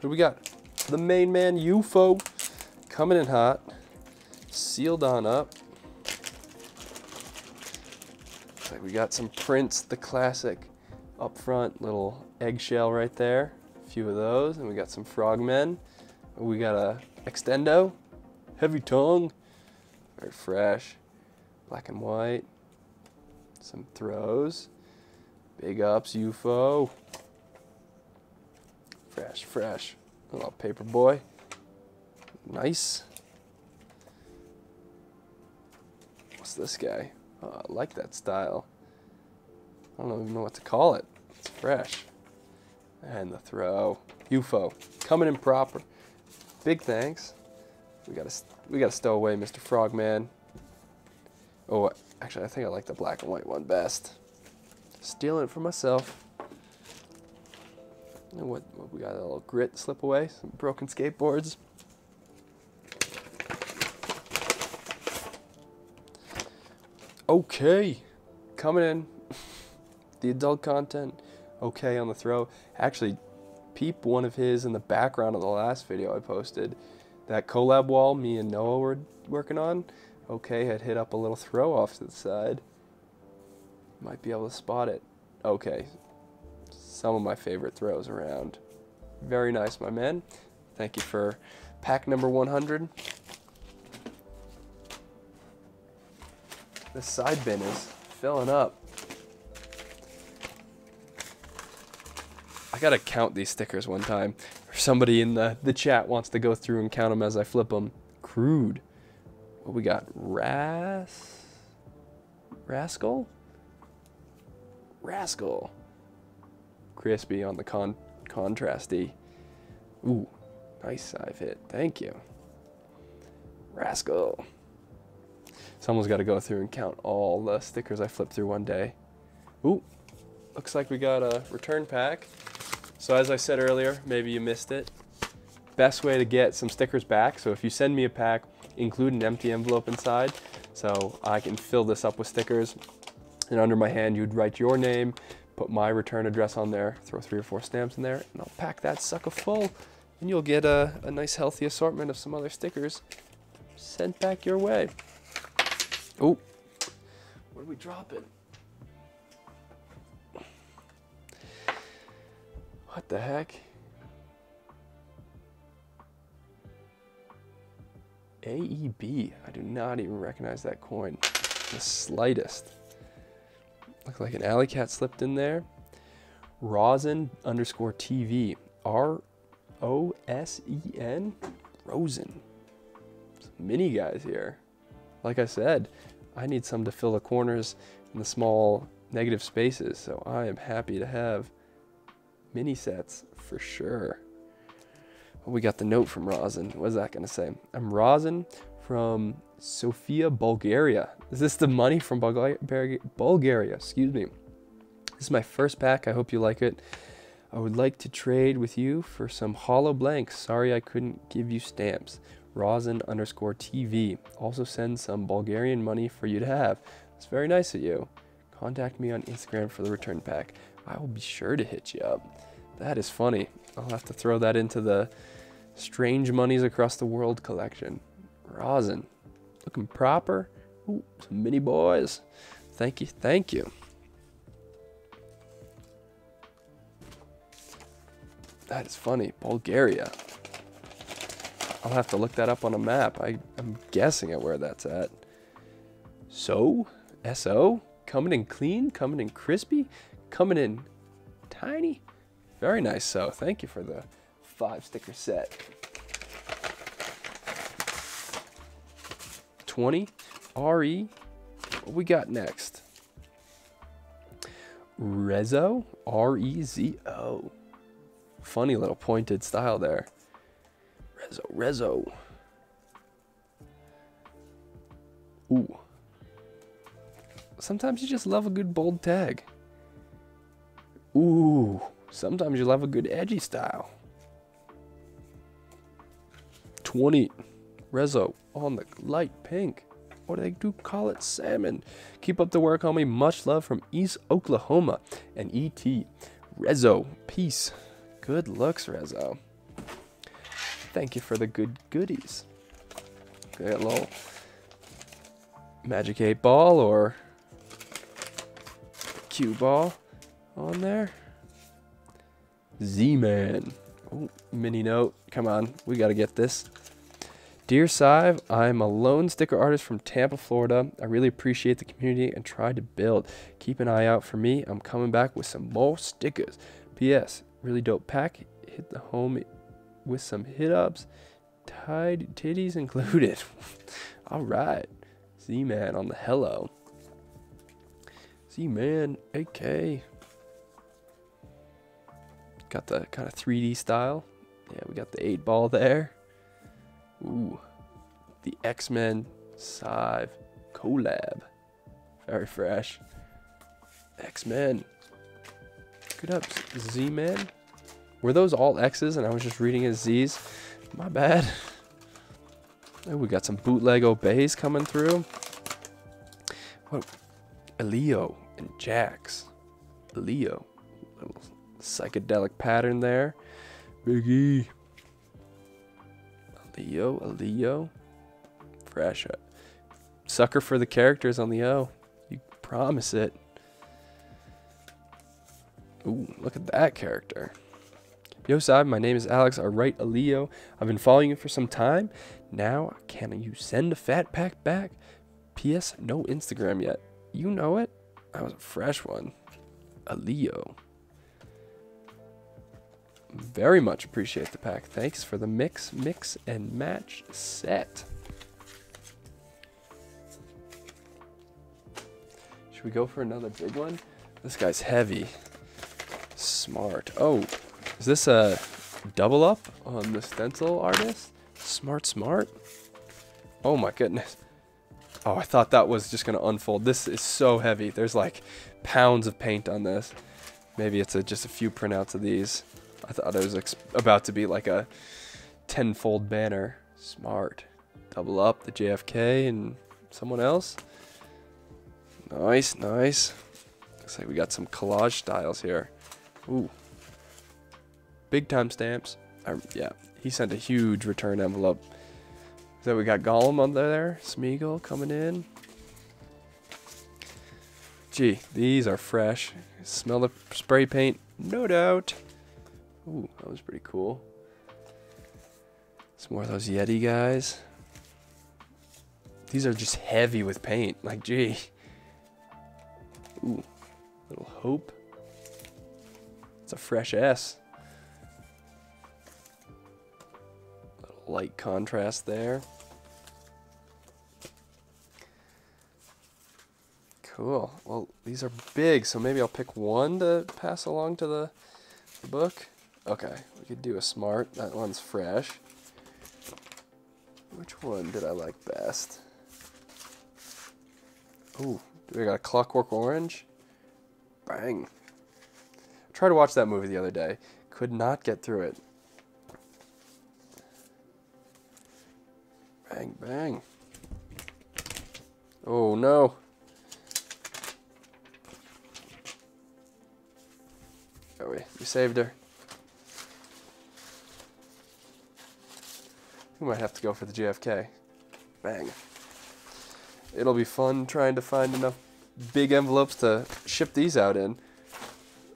Who we got? The main man, UFO. Coming in hot. Sealed on up. Looks like we got some prints, the classic up front, little eggshell right there. A few of those. And we got some frogmen. We got a extendo. Heavy tongue. Very fresh. Black and white. Some throws. Big ups, UFO. Fresh, fresh. A little paper boy. Nice. What's this guy? Oh, I like that style. I don't even know what to call it. It's fresh. And the throw. UFO. Coming in proper. Big thanks. We gotta we gotta stow away Mr. Frogman. Oh, actually, I think I like the black and white one best. Stealing it for myself. And what, what we got? A little grit slip away. Some broken skateboards. Okay, coming in. the adult content. Okay on the throw. Actually, peep one of his in the background of the last video I posted. That collab wall me and Noah were working on. Okay had hit up a little throw off to the side. Might be able to spot it. Okay. Some of my favorite throws around. Very nice, my man. Thank you for pack number 100. The side bin is filling up. I gotta count these stickers one time. Somebody in the, the chat wants to go through and count them as I flip them. Crude. What we got? Ras... Rascal? Rascal. Crispy on the con contrasty. Ooh, nice side hit. Thank you. Rascal. Someone's got to go through and count all the stickers I flipped through one day. Ooh, looks like we got a return pack. So as I said earlier, maybe you missed it. Best way to get some stickers back. So if you send me a pack, include an empty envelope inside so I can fill this up with stickers. And under my hand, you'd write your name, put my return address on there, throw three or four stamps in there, and I'll pack that sucker full. And you'll get a, a nice healthy assortment of some other stickers sent back your way. Oh, what are we dropping? What the heck? AEB. I do not even recognize that coin. The slightest. Look like an alley cat slipped in there. Rosen underscore TV. R O S E N? Rosen. Some mini guys here. Like I said, I need some to fill the corners and the small negative spaces, so I am happy to have mini sets for sure. Well, we got the note from Rosen. What is that going to say? I'm Rosen from Sofia, Bulgaria. Is this the money from Bulgaria? Bulgaria, excuse me. This is my first pack. I hope you like it. I would like to trade with you for some hollow blanks. Sorry I couldn't give you stamps. Rosen underscore TV. Also send some Bulgarian money for you to have. It's very nice of you. Contact me on Instagram for the return pack. I will be sure to hit you up. That is funny. I'll have to throw that into the Strange Monies Across the World collection. Rosen. Looking proper. Ooh, some mini boys. Thank you, thank you. That is funny. Bulgaria. I'll have to look that up on a map. I, I'm guessing at where that's at. So, SO, coming in clean, coming in crispy, coming in tiny. Very nice so. Thank you for the five sticker set. 20 RE. What we got next? Rezo, R E Z O. Funny little pointed style there. Rezo, Rezo. Ooh. Sometimes you just love a good bold tag. Ooh. Sometimes you love a good edgy style. 20. Rezo on the light pink. What do they do? Call it salmon. Keep up the work, homie. Much love from East Oklahoma and ET. Rezo. Peace. Good looks, Rezo. Thank you for the good goodies. Got a little Magic 8 ball or cue ball on there. Z-Man. Oh, mini note. Come on, we got to get this. Dear Sive, I'm a lone sticker artist from Tampa, Florida. I really appreciate the community and try to build. Keep an eye out for me. I'm coming back with some more stickers. P.S. Really dope pack. Hit the home with some hit ups. Tied titties included. All right. Z Man on the hello. Z Man AK. Got the kind of 3D style. Yeah, we got the 8 ball there. Ooh. The X Men Sive collab. Very fresh. X Men. Good up, Z Man. Were those all X's and I was just reading as Z's? My bad. Oh, we got some bootleg obeys coming through. What? Elio and Jax. Elio. Psychedelic pattern there. Biggie. Leo, Leo. Fresh. Uh, sucker for the characters on the O. You promise it. Ooh, look at that character. Yo, Sab, my name is Alex. I write a Leo. I've been following you for some time. Now, can you send a fat pack back? P.S. No Instagram yet. You know it. I was a fresh one. A Leo. Very much appreciate the pack. Thanks for the mix, mix, and match set. Should we go for another big one? This guy's heavy. Smart. Oh, is this a double up on the stencil artist? Smart, smart. Oh my goodness. Oh, I thought that was just going to unfold. This is so heavy. There's like pounds of paint on this. Maybe it's a, just a few printouts of these. I thought it was about to be like a tenfold banner. Smart. Double up the JFK and someone else. Nice, nice. Looks like we got some collage styles here. Ooh. Big time stamps. Um, yeah, he sent a huge return envelope. So we got Gollum under there. Smeagol coming in. Gee, these are fresh. Smell the spray paint? No doubt. Ooh, that was pretty cool. Some more of those Yeti guys. These are just heavy with paint. Like, gee. Ooh, little Hope. It's a fresh S. Little light contrast there. Cool. Well, these are big, so maybe I'll pick one to pass along to the, the book. Okay, we could do a smart. That one's fresh. Which one did I like best? Ooh, do we got a Clockwork Orange. Bang. I tried to watch that movie the other day. Could not get through it. Bang, bang. Oh no. Oh, we, we saved her. We might have to go for the JFK. Bang. It'll be fun trying to find enough big envelopes to ship these out in.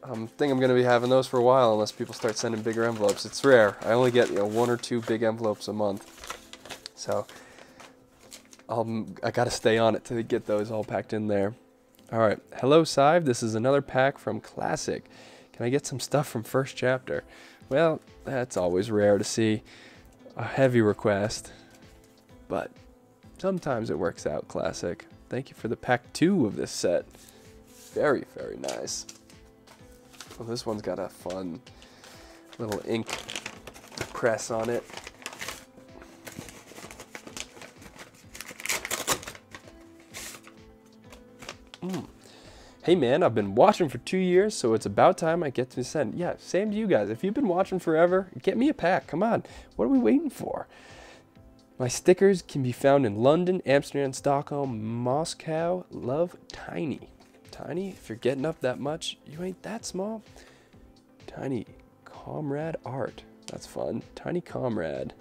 I um, think I'm going to be having those for a while unless people start sending bigger envelopes. It's rare. I only get you know one or two big envelopes a month. So I'll, I got to stay on it to get those all packed in there. All right. Hello, Sive. This is another pack from Classic. Can I get some stuff from first chapter? Well, that's always rare to see a heavy request, but sometimes it works out classic. Thank you for the pack two of this set. Very, very nice. Well, this one's got a fun little ink press on it. Hey man, I've been watching for two years, so it's about time I get to send. Yeah, same to you guys. If you've been watching forever, get me a pack. Come on. What are we waiting for? My stickers can be found in London, Amsterdam, Stockholm, Moscow. Love Tiny. Tiny, if you're getting up that much, you ain't that small. Tiny Comrade Art. That's fun. Tiny Comrade.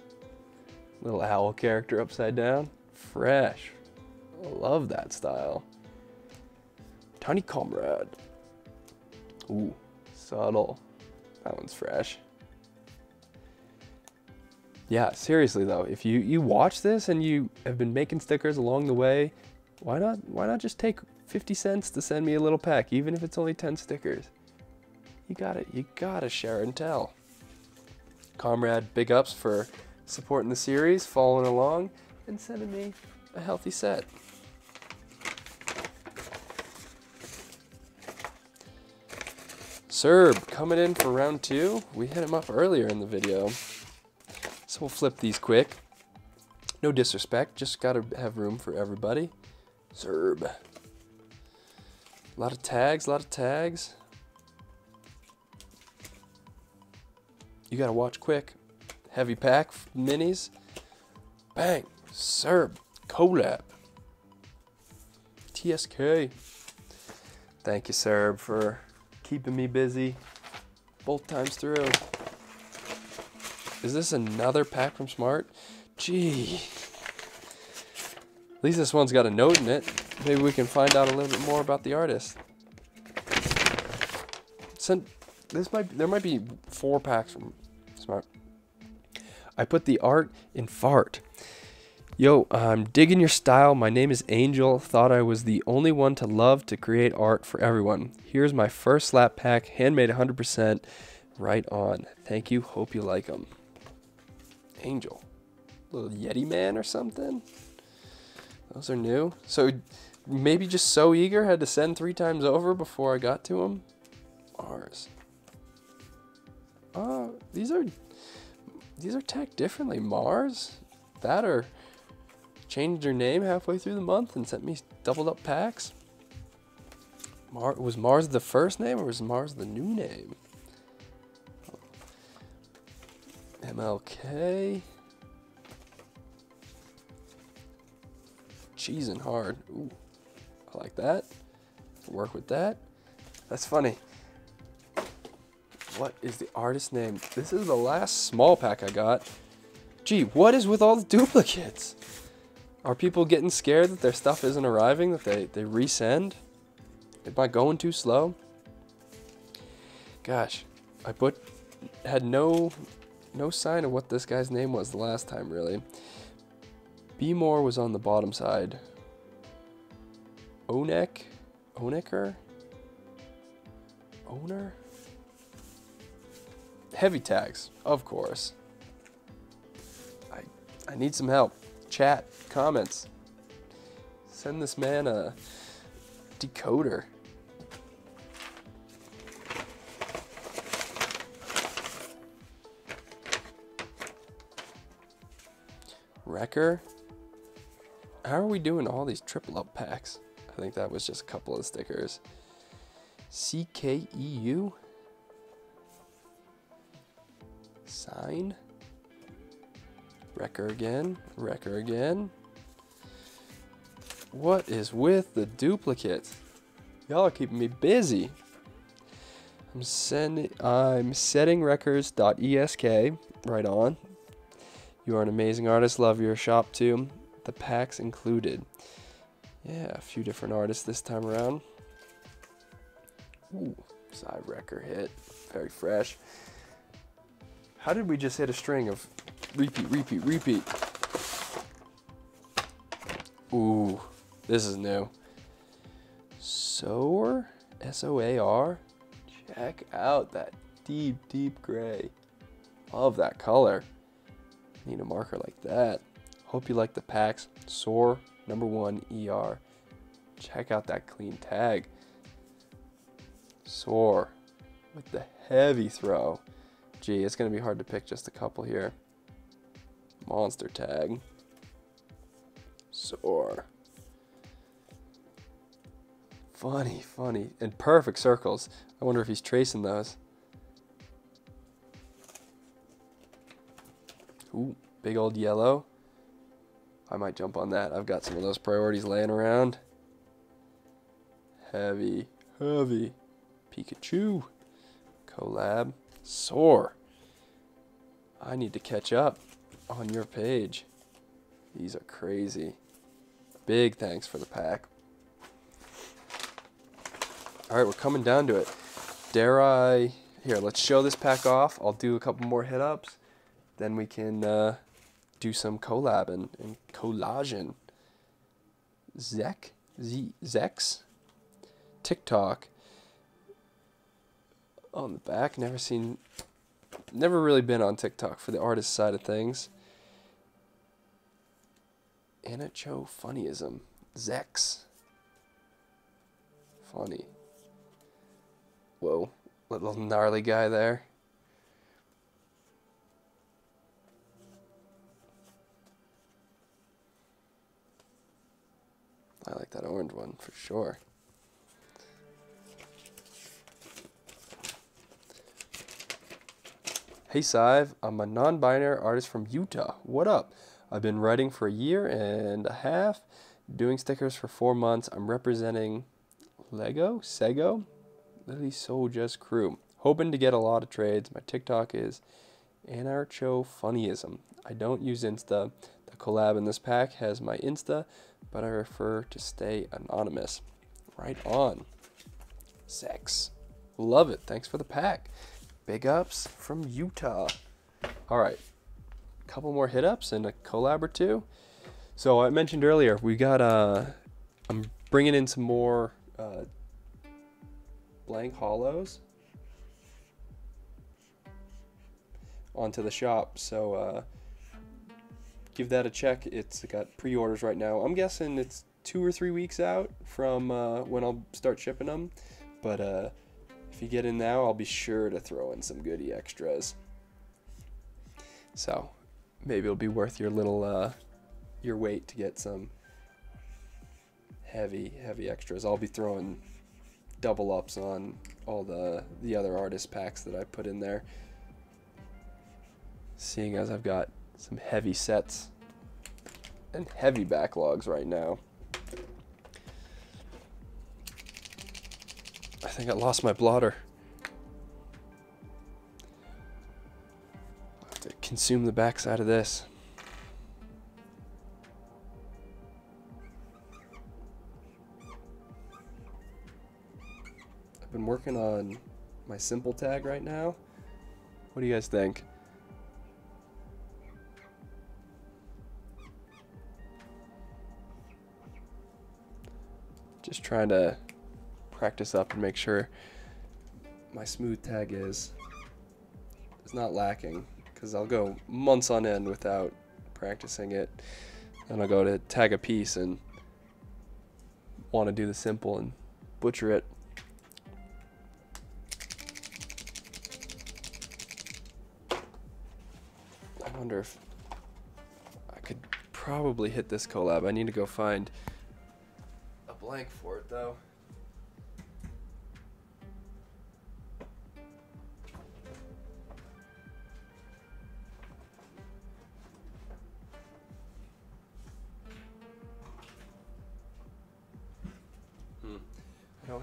Little owl character upside down. Fresh. Love that style. Tiny Comrade. Ooh, subtle. That one's fresh. Yeah, seriously though, if you you watch this and you have been making stickers along the way, why not why not just take 50 cents to send me a little pack even if it's only 10 stickers? You got it. you got to share and tell. Comrade, big ups for supporting the series, following along and sending me a healthy set. Serb coming in for round two. We hit him up earlier in the video. So we'll flip these quick. No disrespect, just gotta have room for everybody. Serb. A lot of tags, a lot of tags. You gotta watch quick. Heavy pack minis. Bang. Serb. Collab. TSK. Thank you, Serb, for keeping me busy both times through. Is this another pack from Smart? Gee. At least this one's got a note in it. Maybe we can find out a little bit more about the artist. Sent, this might there might be four packs from Smart. I put the art in fart. Yo, I'm digging your style. My name is Angel. Thought I was the only one to love to create art for everyone. Here's my first slap pack, handmade 100%. Right on. Thank you. Hope you like them. Angel. Little Yeti man or something? Those are new. So maybe just so eager had to send three times over before I got to him. Mars. Uh, these are these are tagged differently. Mars, that or changed her name halfway through the month and sent me doubled up packs. Mar was Mars the first name or was Mars the new name? MLK. Cheese and hard. Ooh, I like that. Work with that. That's funny. What is the artist name? This is the last small pack I got. Gee, what is with all the duplicates? Are people getting scared that their stuff isn't arriving, that they, they resend? Am I going too slow? Gosh, I put had no no sign of what this guy's name was the last time, really. B More was on the bottom side. Onek? Oneker? Owner? Heavy tags, of course. I I need some help. Chat, comments. Send this man a decoder. Wrecker. How are we doing all these triple up packs? I think that was just a couple of stickers. CKEU? Sign? Wrecker again. Wrecker again. What is with the duplicates? Y'all are keeping me busy. I'm sending I'm setting records.esk right on. You are an amazing artist. Love your shop too. The packs included. Yeah, a few different artists this time around. Ooh, side wrecker hit. Very fresh. How did we just hit a string of repeat, repeat, repeat? Ooh, this is new. Soar? S O A R? Check out that deep, deep gray. Love that color. Need a marker like that. Hope you like the packs. Soar number one ER. Check out that clean tag. Soar with the heavy throw. Gee, it's going to be hard to pick just a couple here. Monster tag. Soar. Funny, funny. And perfect circles. I wonder if he's tracing those. Ooh, big old yellow. I might jump on that. I've got some of those priorities laying around. Heavy, heavy. Pikachu. Collab. Soar. I need to catch up on your page. These are crazy. Big thanks for the pack. All right, we're coming down to it. Dare I? Here, let's show this pack off. I'll do a couple more hit ups. Then we can uh, do some collab and, and collaging. Zek? Z Zex? TikTok. On the back, never seen, never really been on TikTok for the artist side of things. Anarcho Funnyism. Zex. Funny. Whoa, little gnarly guy there. I like that orange one for sure. Hey Sive, I'm a non-binary artist from Utah. What up? I've been writing for a year and a half, doing stickers for four months. I'm representing Lego, Sego, Lily Soja's crew. Hoping to get a lot of trades. My TikTok is Anarcho Funnyism. I don't use Insta. The collab in this pack has my Insta, but I prefer to stay anonymous. Right on. Sex. Love it. Thanks for the pack. Big ups from Utah. All right. Couple more hit ups and a collab or two. So I mentioned earlier, we got uh I'm bringing in some more uh, blank hollows onto the shop. So uh, give that a check. It's got pre-orders right now. I'm guessing it's two or three weeks out from uh, when I'll start shipping them. But uh, if you get in now, I'll be sure to throw in some goodie extras. So maybe it'll be worth your little uh, your wait to get some heavy heavy extras. I'll be throwing double ups on all the the other artist packs that I put in there. Seeing as I've got some heavy sets and heavy backlogs right now. I think I lost my blotter. Consume the backside of this. I've been working on my simple tag right now. What do you guys think? Just trying to practice up and make sure my smooth tag is is not lacking because I'll go months on end without practicing it. And I'll go to tag a piece and want to do the simple and butcher it. I wonder if I could probably hit this collab. I need to go find a blank for it though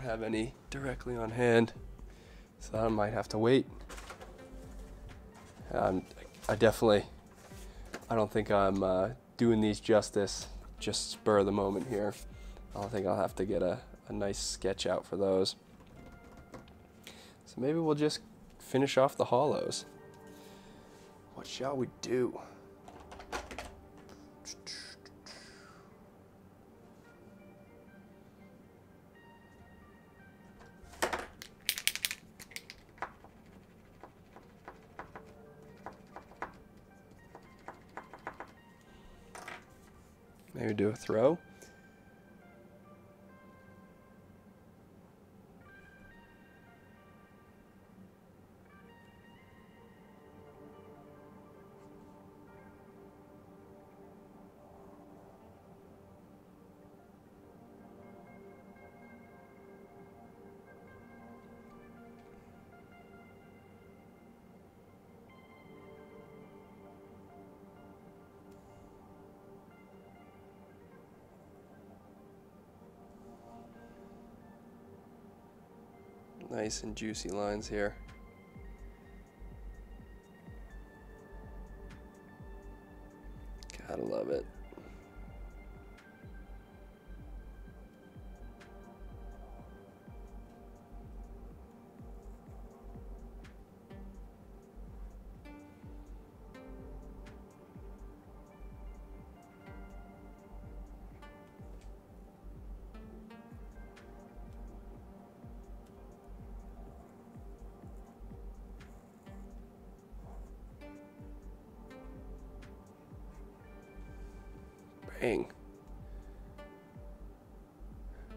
don't have any directly on hand, so I might have to wait. Um, I definitely, I don't think I'm uh, doing these justice, just spur of the moment here. I think I'll have to get a, a nice sketch out for those. So maybe we'll just finish off the hollows. What shall we do? Do a throw. Nice and juicy lines here.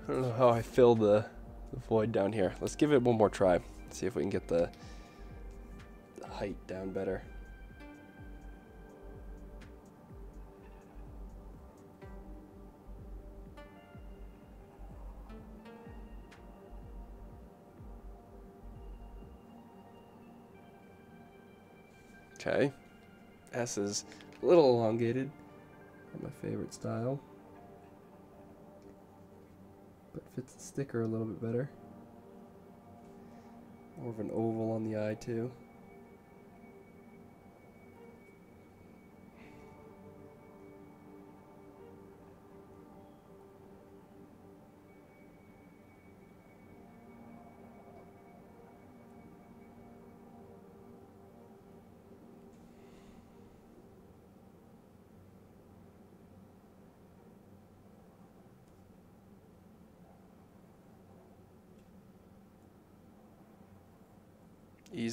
I don't know how I fill the, the void down here. Let's give it one more try. See if we can get the, the height down better. Okay. S is a little elongated. Not my favorite style. But fits the sticker a little bit better. More of an oval on the eye too.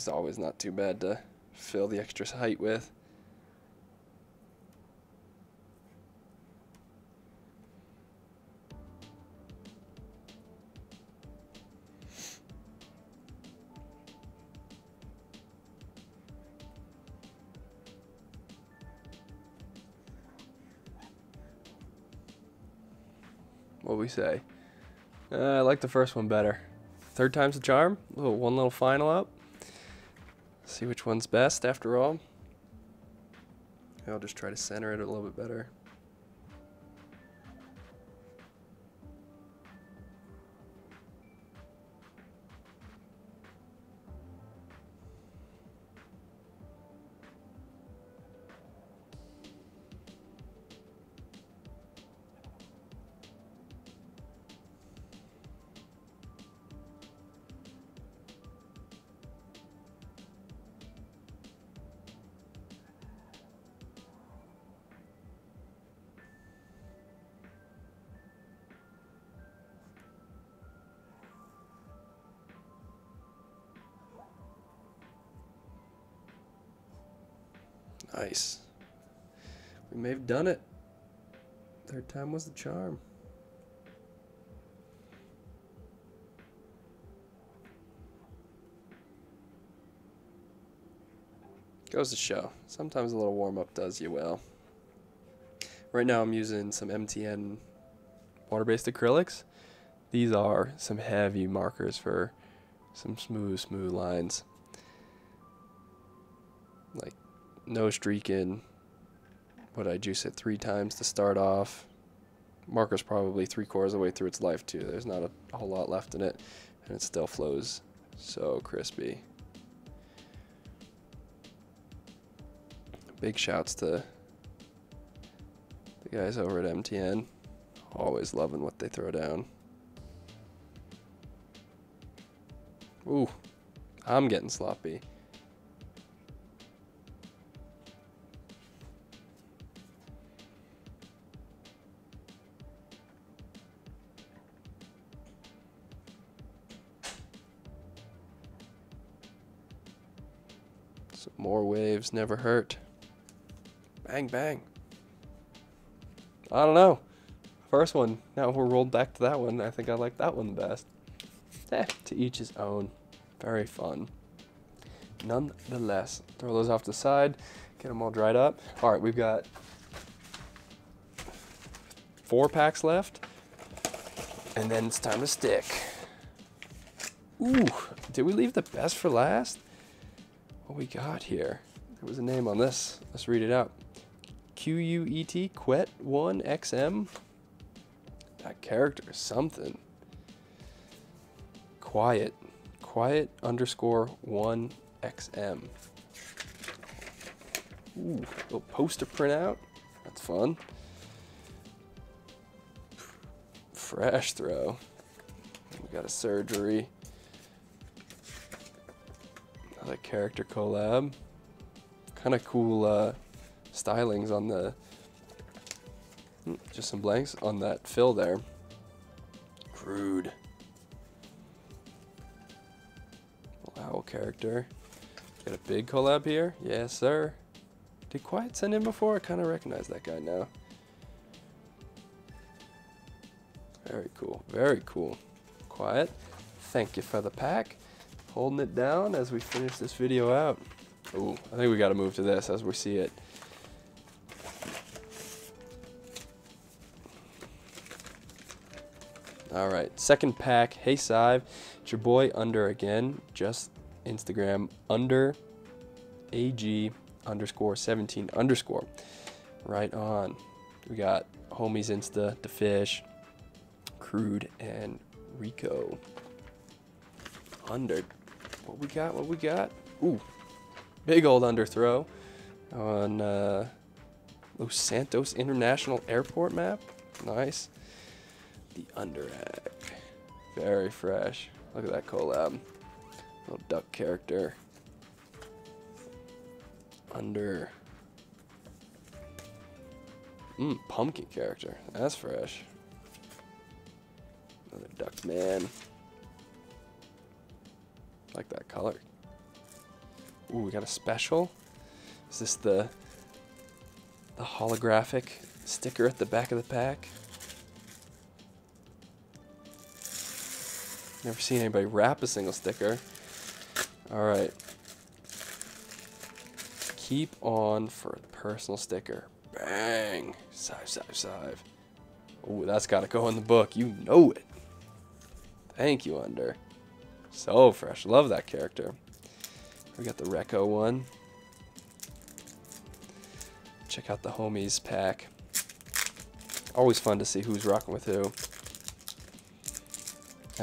E's always not too bad to fill the extra height with. What we say? Uh, I like the first one better. Third time's the charm. Little one little final up. See which one's best after all. I'll just try to center it a little bit better. Done it. Third time was the charm. Goes to show. Sometimes a little warm up does you well. Right now I'm using some MTN water-based acrylics. These are some heavy markers for some smooth, smooth lines. Like no streaking. Would I juice it three times to start off? Marker's probably three quarters of the way through its life too. There's not a whole lot left in it, and it still flows so crispy. Big shouts to the guys over at MTN. Always loving what they throw down. Ooh, I'm getting sloppy. More waves never hurt. Bang, bang. I don't know. First one. Now we're rolled back to that one. I think I like that one the best. Eh, to each his own. Very fun. Nonetheless, throw those off the side. Get them all dried up. All right, we've got four packs left. And then it's time to stick. Ooh, did we leave the best for last? What we got here? There was a name on this. Let's read it out. Q-U-E-T, Quet 1 XM. That character is something. Quiet. Quiet underscore 1 XM. Ooh, little poster printout. That's fun. Fresh throw. We got a surgery. Another character collab. Kind of cool uh, stylings on the. Hmm, just some blanks on that fill there. Crude. Owl character. Got a big collab here. Yes, sir. Did Quiet send in before? I kind of recognize that guy now. Very cool. Very cool. Quiet. Thank you for the pack. Holding it down as we finish this video out. Ooh, I think we got to move to this as we see it. All right, second pack. Hey, Sive. It's your boy Under again. Just Instagram under AG underscore 17 underscore. Right on. We got homies Insta, the fish, crude, and Rico. Under. What we got? What we got? Ooh, big old underthrow on uh, Los Santos International Airport map. Nice. The Underag. Very fresh. Look at that collab. Little duck character. Under. Mmm, pumpkin character. That's fresh. Another duck man. Like that color. Ooh, we got a special. Is this the the holographic sticker at the back of the pack? Never seen anybody wrap a single sticker. All right. Keep on for the personal sticker. Bang! Sive, sive, sive. Oh, that's got to go in the book. You know it. Thank you, Under. So fresh. Love that character. We got the Reco one. Check out the homies pack. Always fun to see who's rocking with who.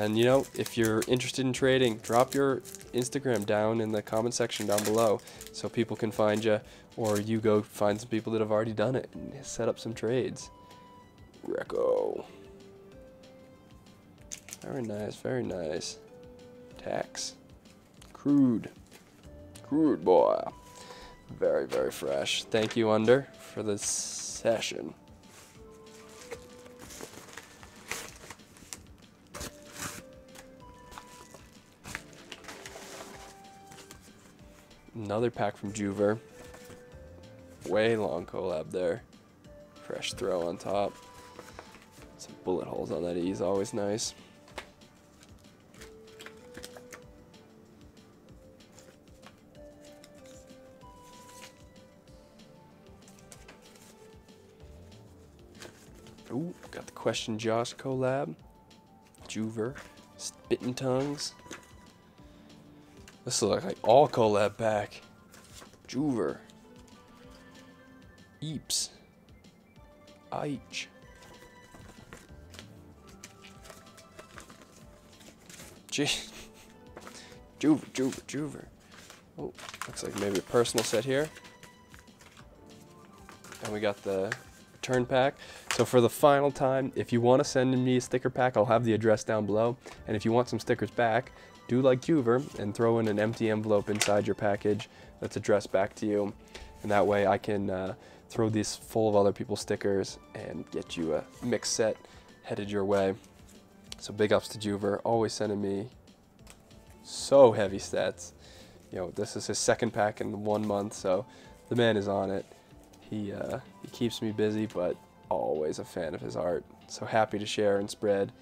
And you know, if you're interested in trading, drop your Instagram down in the comment section down below so people can find you or you go find some people that have already done it and set up some trades. Reco. Very nice, very nice. Tax. Crude. Crude boy. Very, very fresh. Thank you, Under, for this session. Another pack from Juver. Way long collab there. Fresh throw on top. Some bullet holes on that E is always nice. Question Josh collab. Juver. Spitting Tongues. This looks like all collab pack. Juver. Eeps. Eich. Juver, Juver, Juver. Oh, looks like maybe a personal set here. And we got the return pack. So for the final time, if you want to send me a sticker pack, I'll have the address down below. And if you want some stickers back, do like Juver and throw in an empty envelope inside your package that's addressed back to you. And that way I can uh, throw these full of other people's stickers and get you a mix set headed your way. So big ups to Juver, always sending me so heavy stats. You know, this is his second pack in one month, so the man is on it. He uh, he keeps me busy, but always a fan of his art. So happy to share and spread.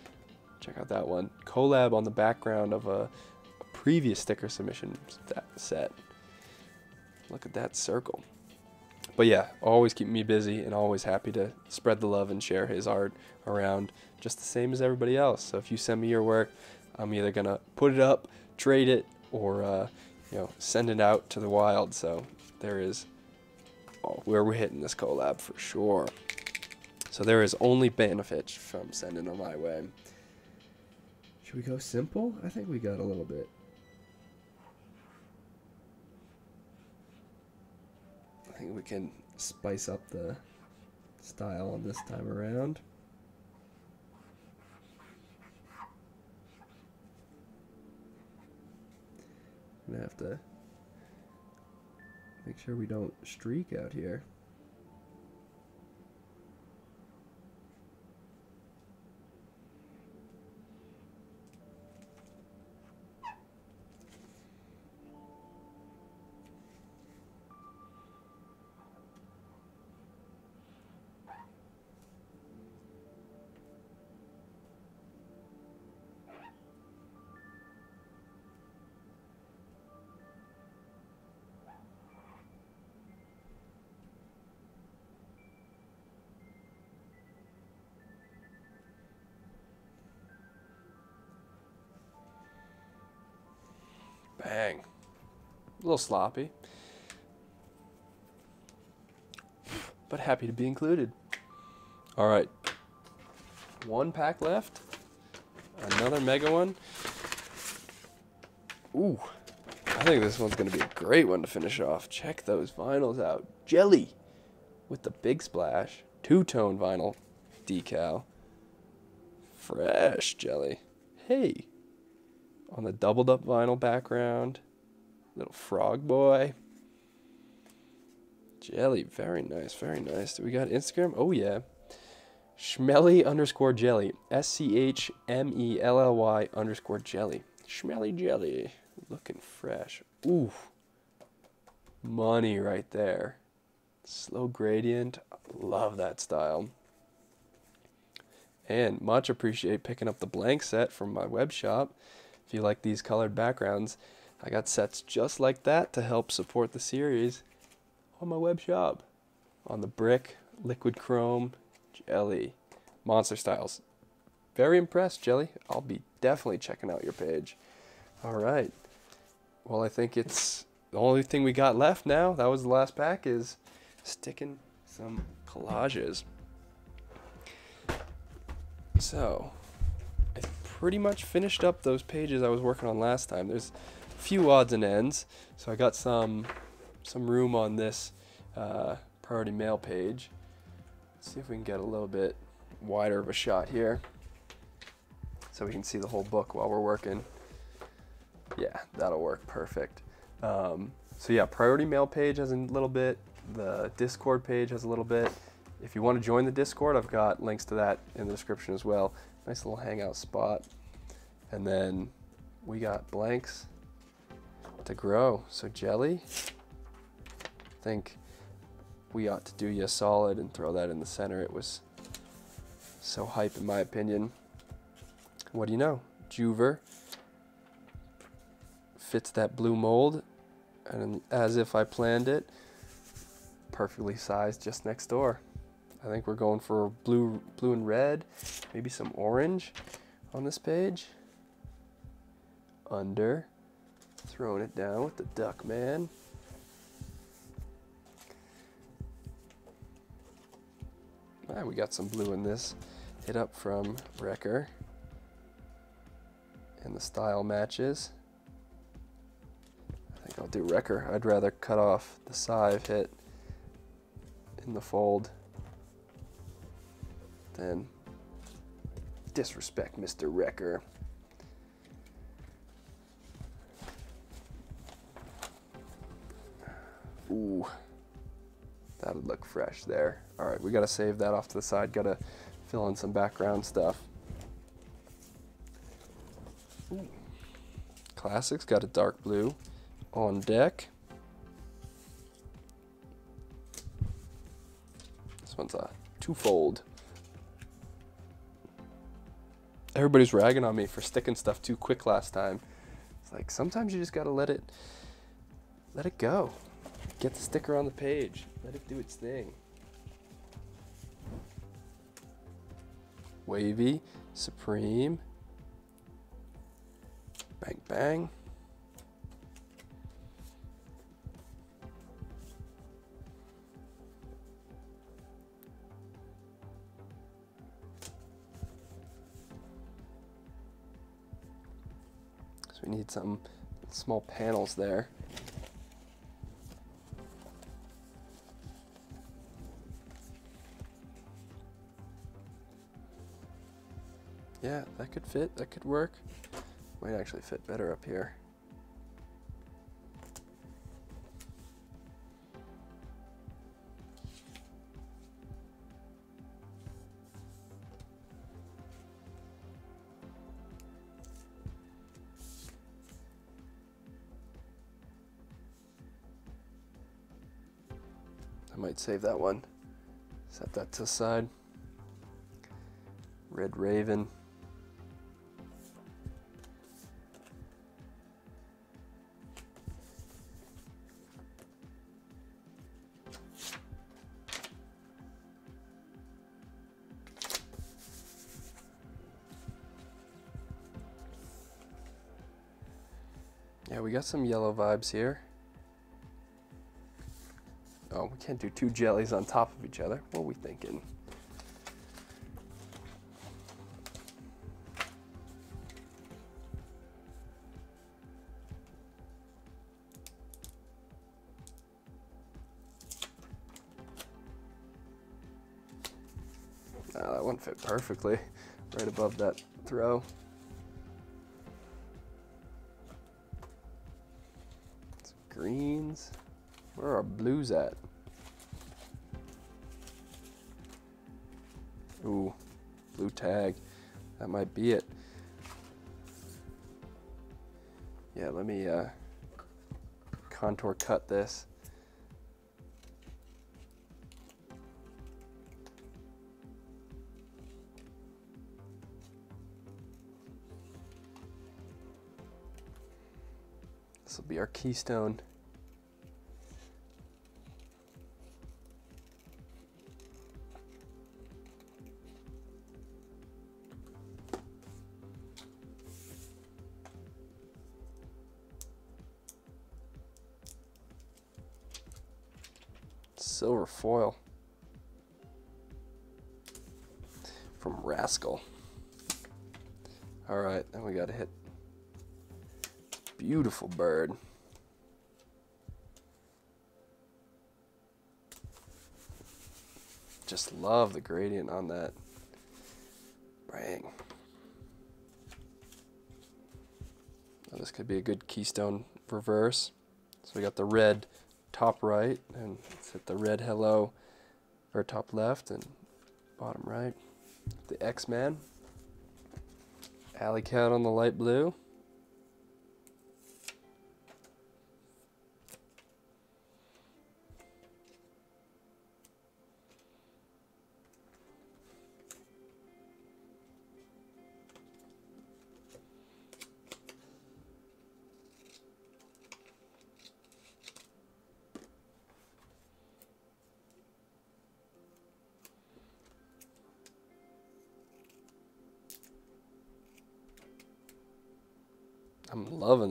Check out that one. Collab on the background of a, a previous sticker submission set. Look at that circle. But yeah, always keep me busy and always happy to spread the love and share his art around just the same as everybody else. So if you send me your work, I'm either going to put it up, trade it, or uh, you know, send it out to the wild. So there is oh, where we're hitting this collab for sure. So there is only benefit from sending them my way. Should we go simple? I think we got a little bit. I think we can spice up the style on this time around. I'm gonna have to make sure we don't streak out here. A little sloppy. But happy to be included. All right. One pack left. Another mega one. Ooh. I think this one's going to be a great one to finish off. Check those vinyls out. Jelly with the big splash. Two-tone vinyl decal. Fresh jelly. Hey on the doubled up vinyl background. Little frog boy. Jelly, very nice, very nice. Do we got Instagram? Oh yeah. Schmelly underscore jelly. S C H M E L L Y underscore jelly. Schmelly jelly. Looking fresh. Ooh. Money right there. Slow gradient. Love that style. And much appreciate picking up the blank set from my web shop. If you like these colored backgrounds, I got sets just like that to help support the series on my web shop. On the brick, liquid chrome, jelly, monster styles. Very impressed, Jelly. I'll be definitely checking out your page. All right. Well, I think it's the only thing we got left now. That was the last pack is sticking some collages. So, I pretty much finished up those pages I was working on last time. There's few odds and ends, so I got some some room on this uh, priority mail page. Let's see if we can get a little bit wider of a shot here so we can see the whole book while we're working. Yeah, that'll work perfect. Um, so yeah, priority mail page has a little bit. The Discord page has a little bit. If you want to join the Discord, I've got links to that in the description as well. Nice little hangout spot. And then we got blanks to grow. So jelly, I think we ought to do you a solid and throw that in the center. It was so hype in my opinion. What do you know? Juver fits that blue mold and as if I planned it, perfectly sized just next door. I think we're going for blue, blue and red, maybe some orange on this page. Under, throwing it down with the duck man. Ah, we got some blue in this. Hit up from Wrecker. And the style matches. I think I'll do Wrecker. I'd rather cut off the side hit in the fold then disrespect Mr. Wrecker. Ooh, that would look fresh there. All right, we gotta save that off to the side. Gotta fill in some background stuff. Ooh. Classics got a dark blue on deck. This one's a twofold. Everybody's ragging on me for sticking stuff too quick last time. It's like sometimes you just gotta let it let it go. Get the sticker on the page. Let it do its thing. Wavy, Supreme. Bang bang. So we need some small panels there. Yeah, that could fit, that could work. Might actually fit better up here. I might save that one. Set that to the side. Red Raven. Got some yellow vibes here. Oh, we can't do two jellies on top of each other. What are we thinking? Ah, that one fit perfectly right above that throw. Greens. Where are our blues at? Ooh, blue tag. That might be it. Yeah, let me uh, contour cut this. This will be our keystone. Love the gradient on that. Bang. Now this could be a good keystone reverse. So we got the red top right and let's hit the red hello or top left and bottom right. The X-Man. Alley cat on the light blue.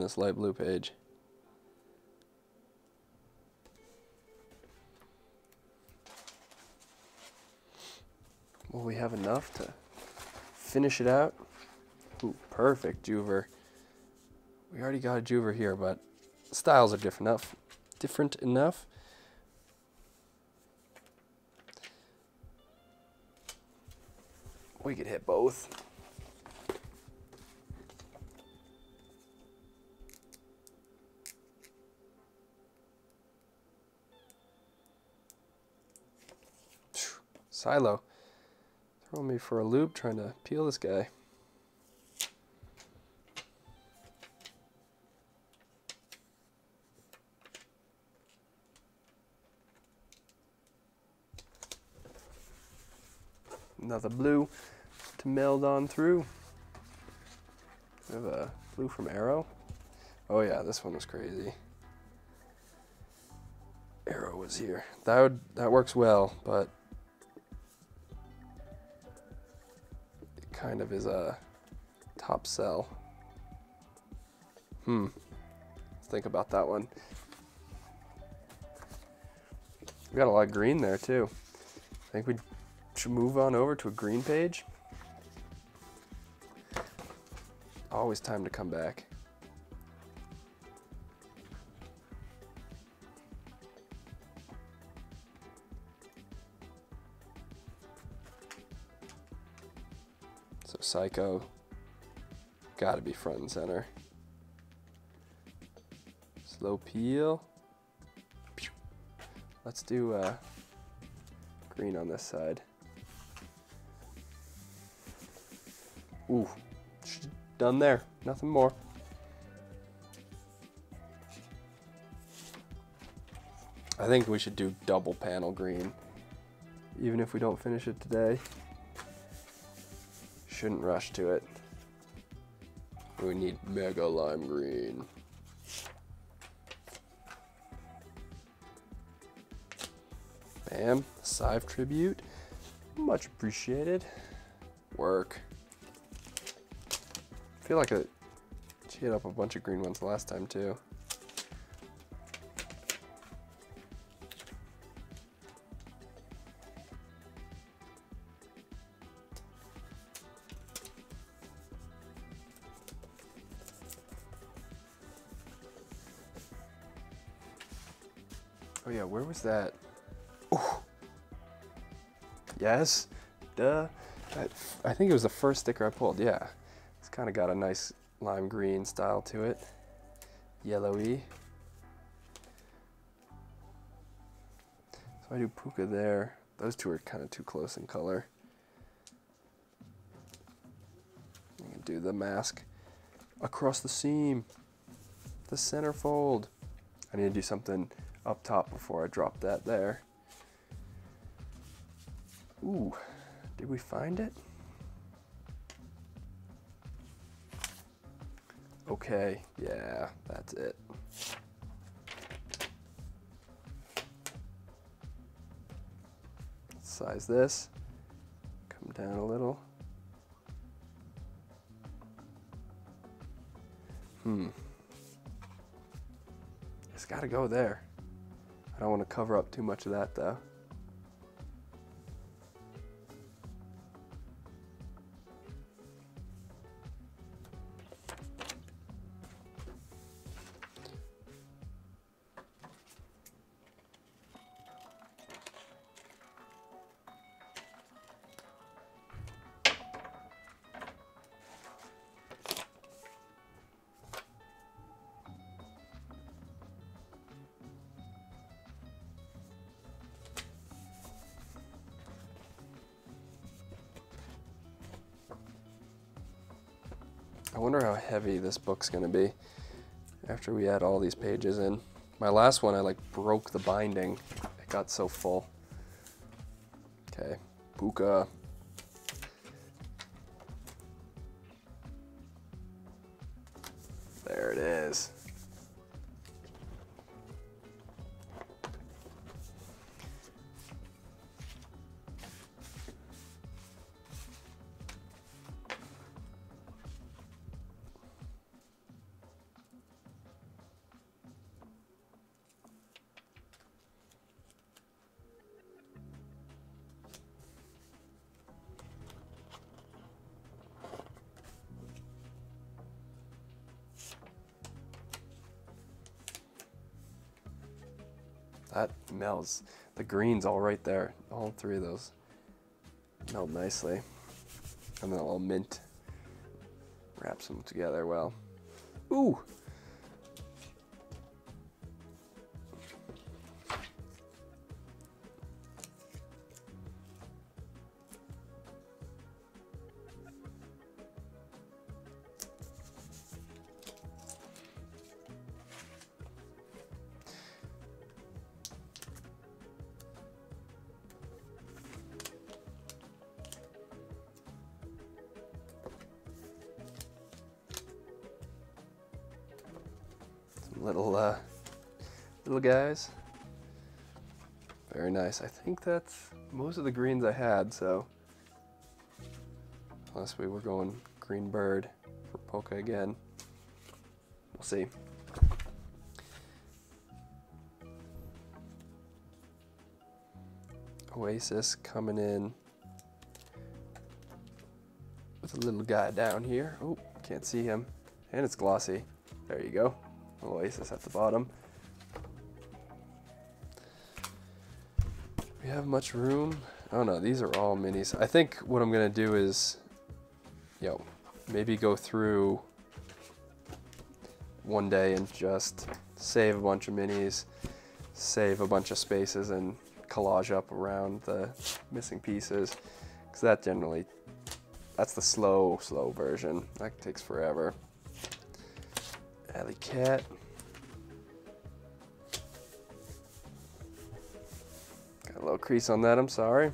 This light blue page. Will we have enough to finish it out? Ooh, perfect juver. We already got a juver here, but styles are different enough. Different enough. We could hit both. Silo. Throwing me for a loop trying to peel this guy. Another blue to meld on through. We have a blue from Arrow. Oh yeah, this one was crazy. Arrow was here. That would that works well, but kind of is a top sell. Hmm. Let's think about that one. We got a lot of green there too. I think we should move on over to a green page. Always time to come back. Psycho, gotta be front and center. Slow peel. Let's do uh, green on this side. Ooh, done there, nothing more. I think we should do double panel green, even if we don't finish it today. Shouldn't rush to it. We need mega lime green. Bam, Scythe Tribute. Much appreciated. Work. I feel like I hit up a bunch of green ones last time too. That? Ooh. Yes, duh. I, I think it was the first sticker I pulled, yeah. It's kind of got a nice lime green style to it. Yellowy. So I do Puka there. Those two are kind of too close in color. You can do the mask across the seam, the center fold. I need to do something up top before I drop that there. Ooh, did we find it? Okay, yeah, that's it. Size this, come down a little. Hmm. It's gotta go there. I don't want to cover up too much of that though. Heavy this book's gonna be after we add all these pages in. My last one, I like broke the binding. It got so full. Okay, Puka. The green's all right there. All three of those meld nicely. And then a little mint wraps them together well. Ooh! Nice. I think that's most of the greens I had, so unless we were going green bird for Polka again. We'll see. Oasis coming in with a little guy down here. Oh, can't see him. And it's glossy. There you go. Oasis at the bottom. We have much room. Oh no, these are all minis. I think what I'm gonna do is, you know, maybe go through one day and just save a bunch of minis, save a bunch of spaces and collage up around the missing pieces. Because that generally, that's the slow, slow version. That takes forever. Alley Cat. Crease on that, I'm sorry.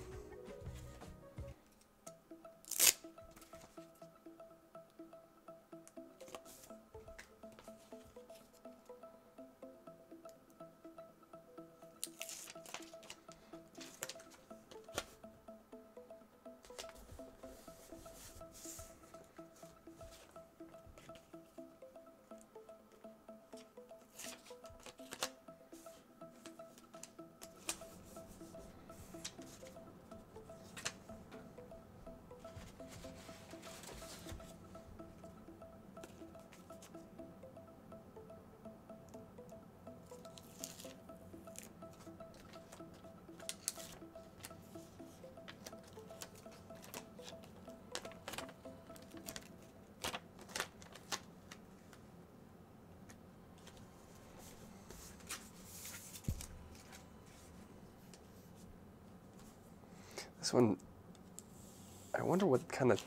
Kind of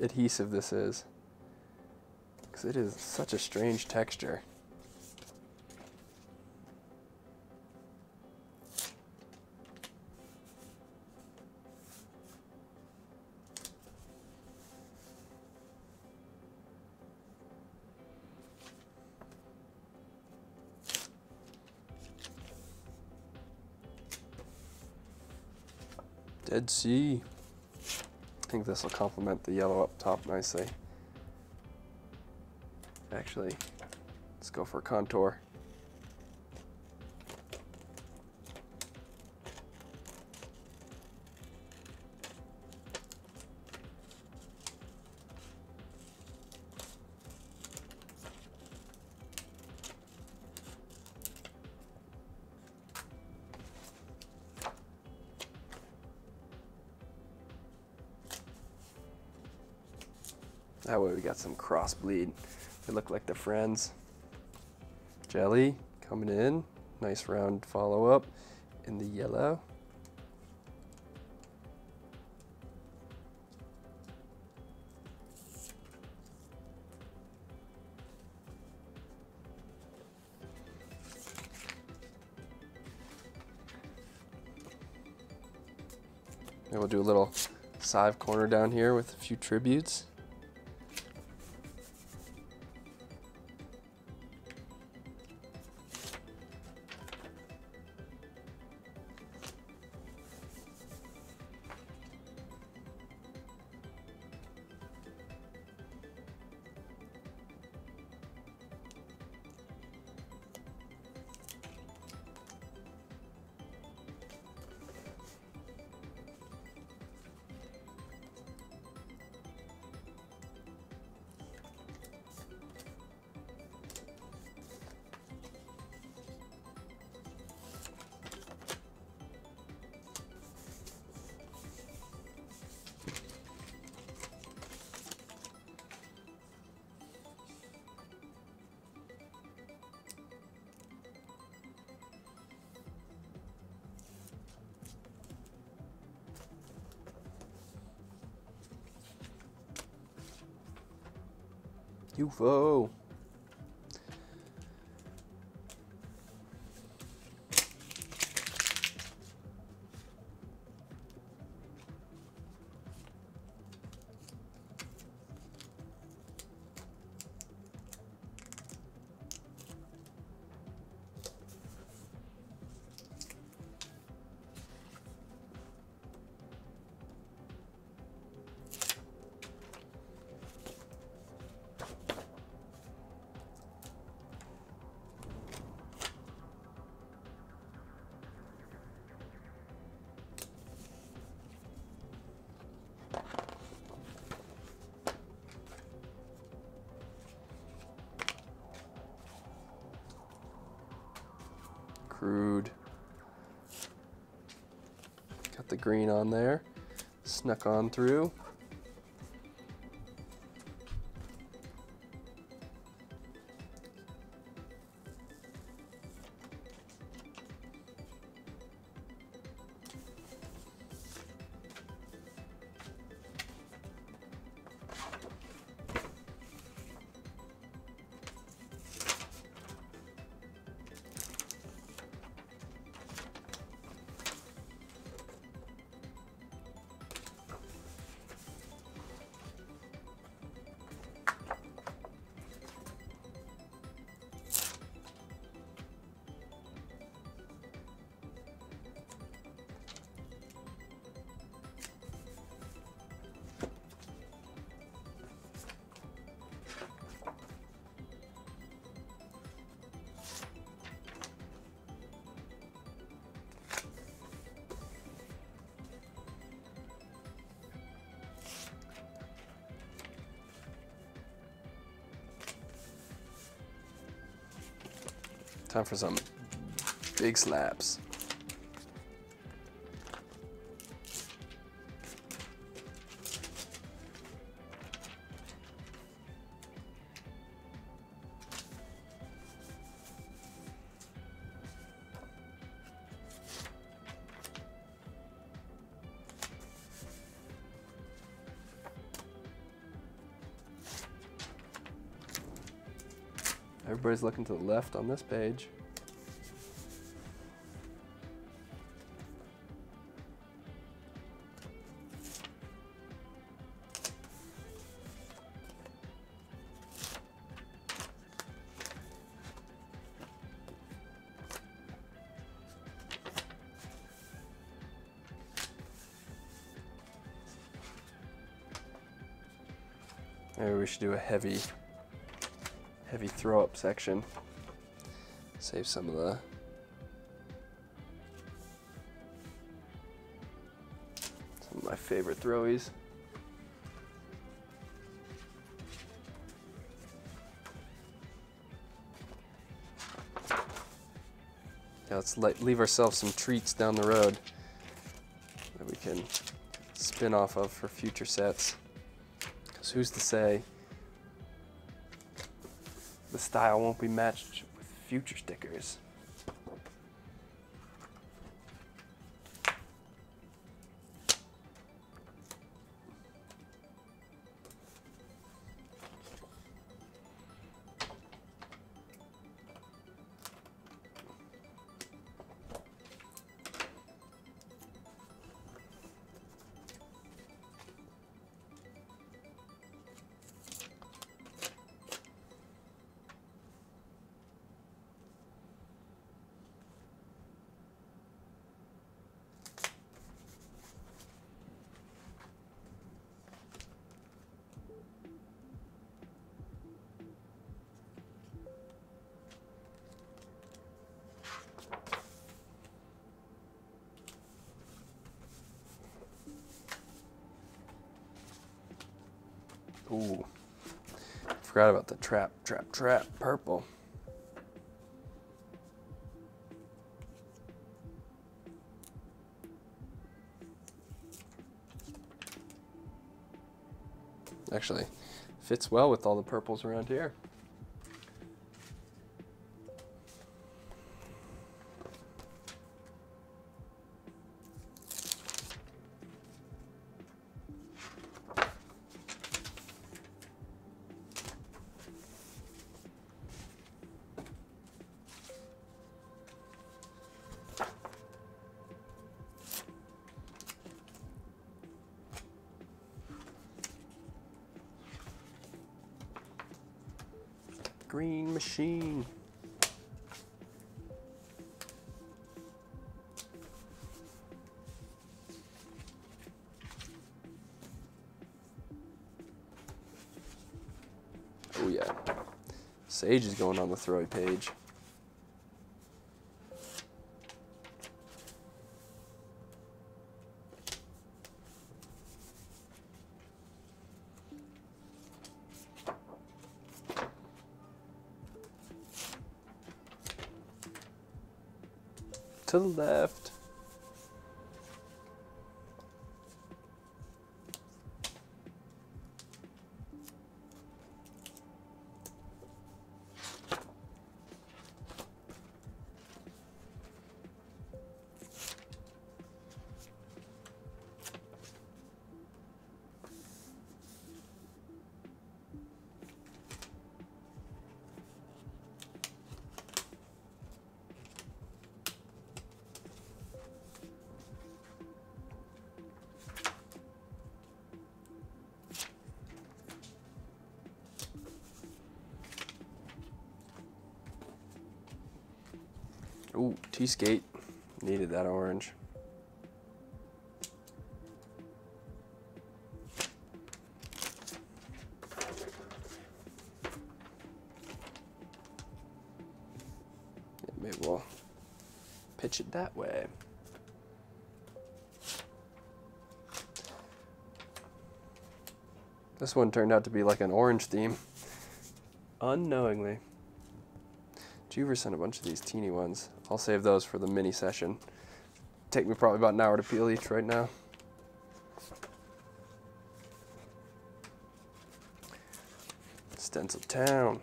adhesive this is. Because it is such a strange texture. Dead Sea. Think this will complement the yellow up top nicely. Actually, let's go for contour. Some cross bleed. They look like they're friends. Jelly coming in. Nice round follow up in the yellow. And we'll do a little side corner down here with a few tributes. UFO. screwed. Got the green on there, snuck on through. Time for some big slaps. Everybody's looking to the left on this page. Maybe we should do a heavy, heavy throw up section. Save some of the some of my favorite throwies. Yeah, let's let, leave ourselves some treats down the road that we can spin off of for future sets. Because who's to say the style won't be matched with future stickers? Forgot about the trap, trap, trap, purple. Actually, fits well with all the purples around here. Sage is going on the throwy page. To the left. Ooh, T-skate. Needed that orange. Maybe we'll pitch it that way. This one turned out to be like an orange theme. Unknowingly. Juver sent a bunch of these teeny ones. I'll save those for the mini session. Take me probably about an hour to peel each right now. Stencil Town.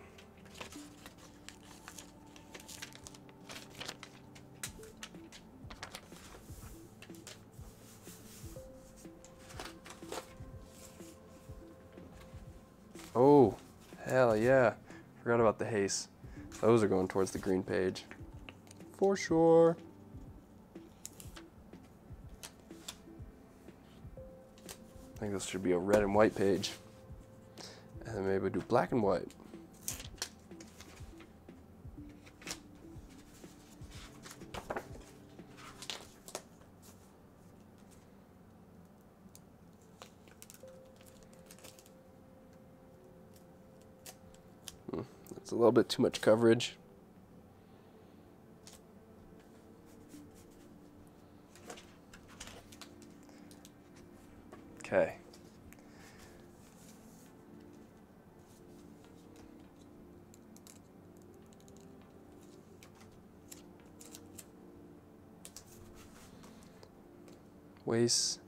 Oh, hell yeah. Forgot about the haze. Those are going towards the green page. For sure. I think this should be a red and white page. And then maybe do black and white. It's a little bit too much coverage. Okay. Wace,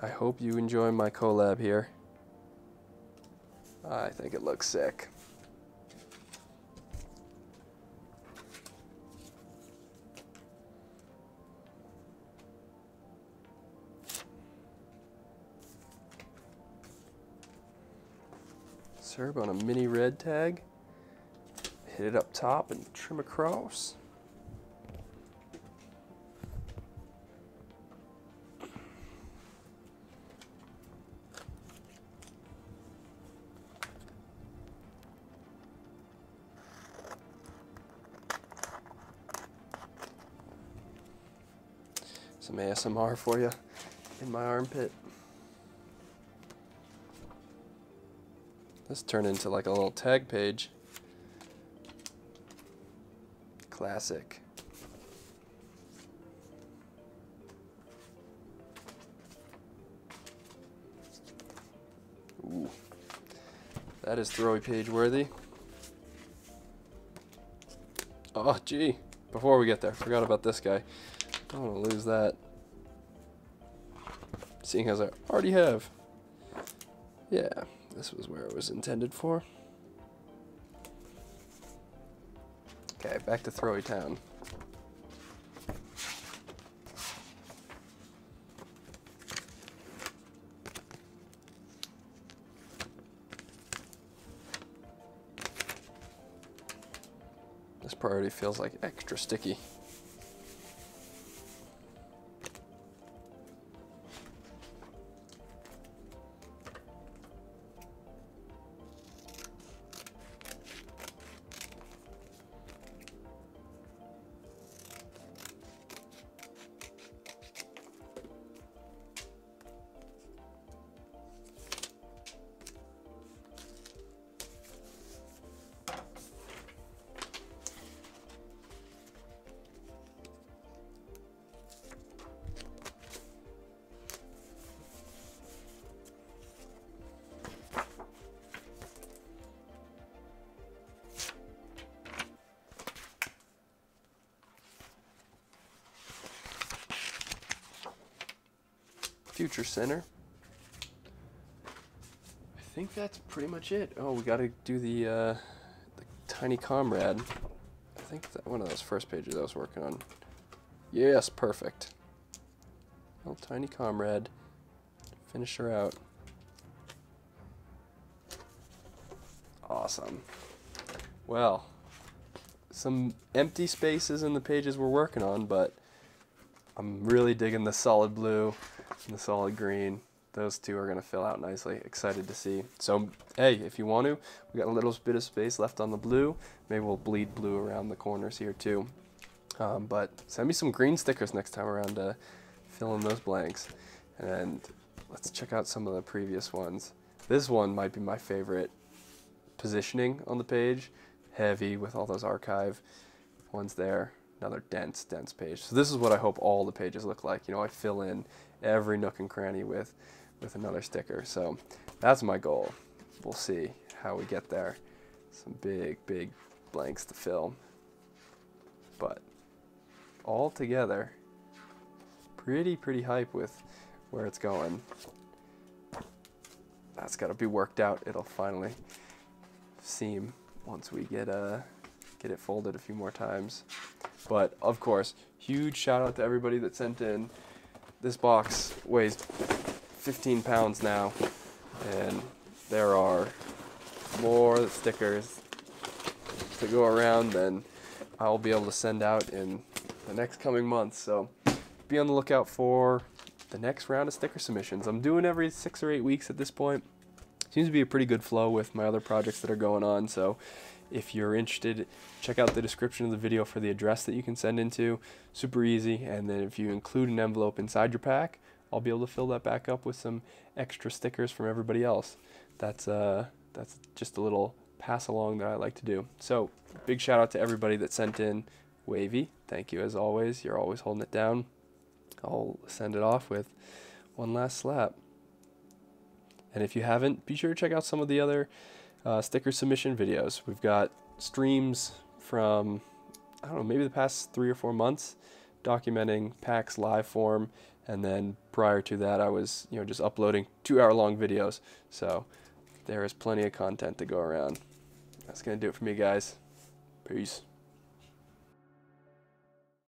I hope you enjoy my collab here. I think it looks sick. On a mini red tag. Hit it up top and trim across. Some ASMR for you in my armpit. This into like a little tag page. Classic. Ooh. That is throwy page worthy. Oh, gee. Before we get there, forgot about this guy. I don't want to lose that. Seeing as I already have. Yeah. This was where it was intended for. Okay, back to Throwy Town. This priority feels like extra sticky. Center. I think that's pretty much it. Oh, we got to do the, uh, the Tiny Comrade. I think that one of those first pages I was working on. Yes, perfect. Little Tiny Comrade. Finish her out. Awesome. Well, some empty spaces in the pages we're working on, but I'm really digging the solid blue the solid green. Those two are going to fill out nicely. Excited to see. So, hey, if you want to, we got a little bit of space left on the blue. Maybe we'll bleed blue around the corners here too. Um, but send me some green stickers next time around to fill in those blanks. And let's check out some of the previous ones. This one might be my favorite positioning on the page. Heavy with all those archive ones there. Another dense, dense page. So this is what I hope all the pages look like. You know, I fill in every nook and cranny with, with another sticker. So that's my goal. We'll see how we get there. Some big, big blanks to fill. But all together, pretty, pretty hype with where it's going. That's got to be worked out. It'll finally seam once we get uh, get it folded a few more times. But of course, huge shout out to everybody that sent in. This box weighs 15 pounds now, and there are more stickers to go around than I'll be able to send out in the next coming months. So be on the lookout for the next round of sticker submissions. I'm doing every six or eight weeks at this point. Seems to be a pretty good flow with my other projects that are going on. So if you're interested, check out the description of the video for the address that you can send into. Super easy. And then if you include an envelope inside your pack, I'll be able to fill that back up with some extra stickers from everybody else. That's uh that's just a little pass along that I like to do. So big shout out to everybody that sent in Wavy. Thank you as always. You're always holding it down. I'll send it off with one last slap. And if you haven't, be sure to check out some of the other uh, sticker submission videos. We've got streams from, I don't know, maybe the past three or four months documenting packs live form. And then prior to that, I was, you know, just uploading two hour long videos. So there is plenty of content to go around. That's going to do it for me, guys. Peace.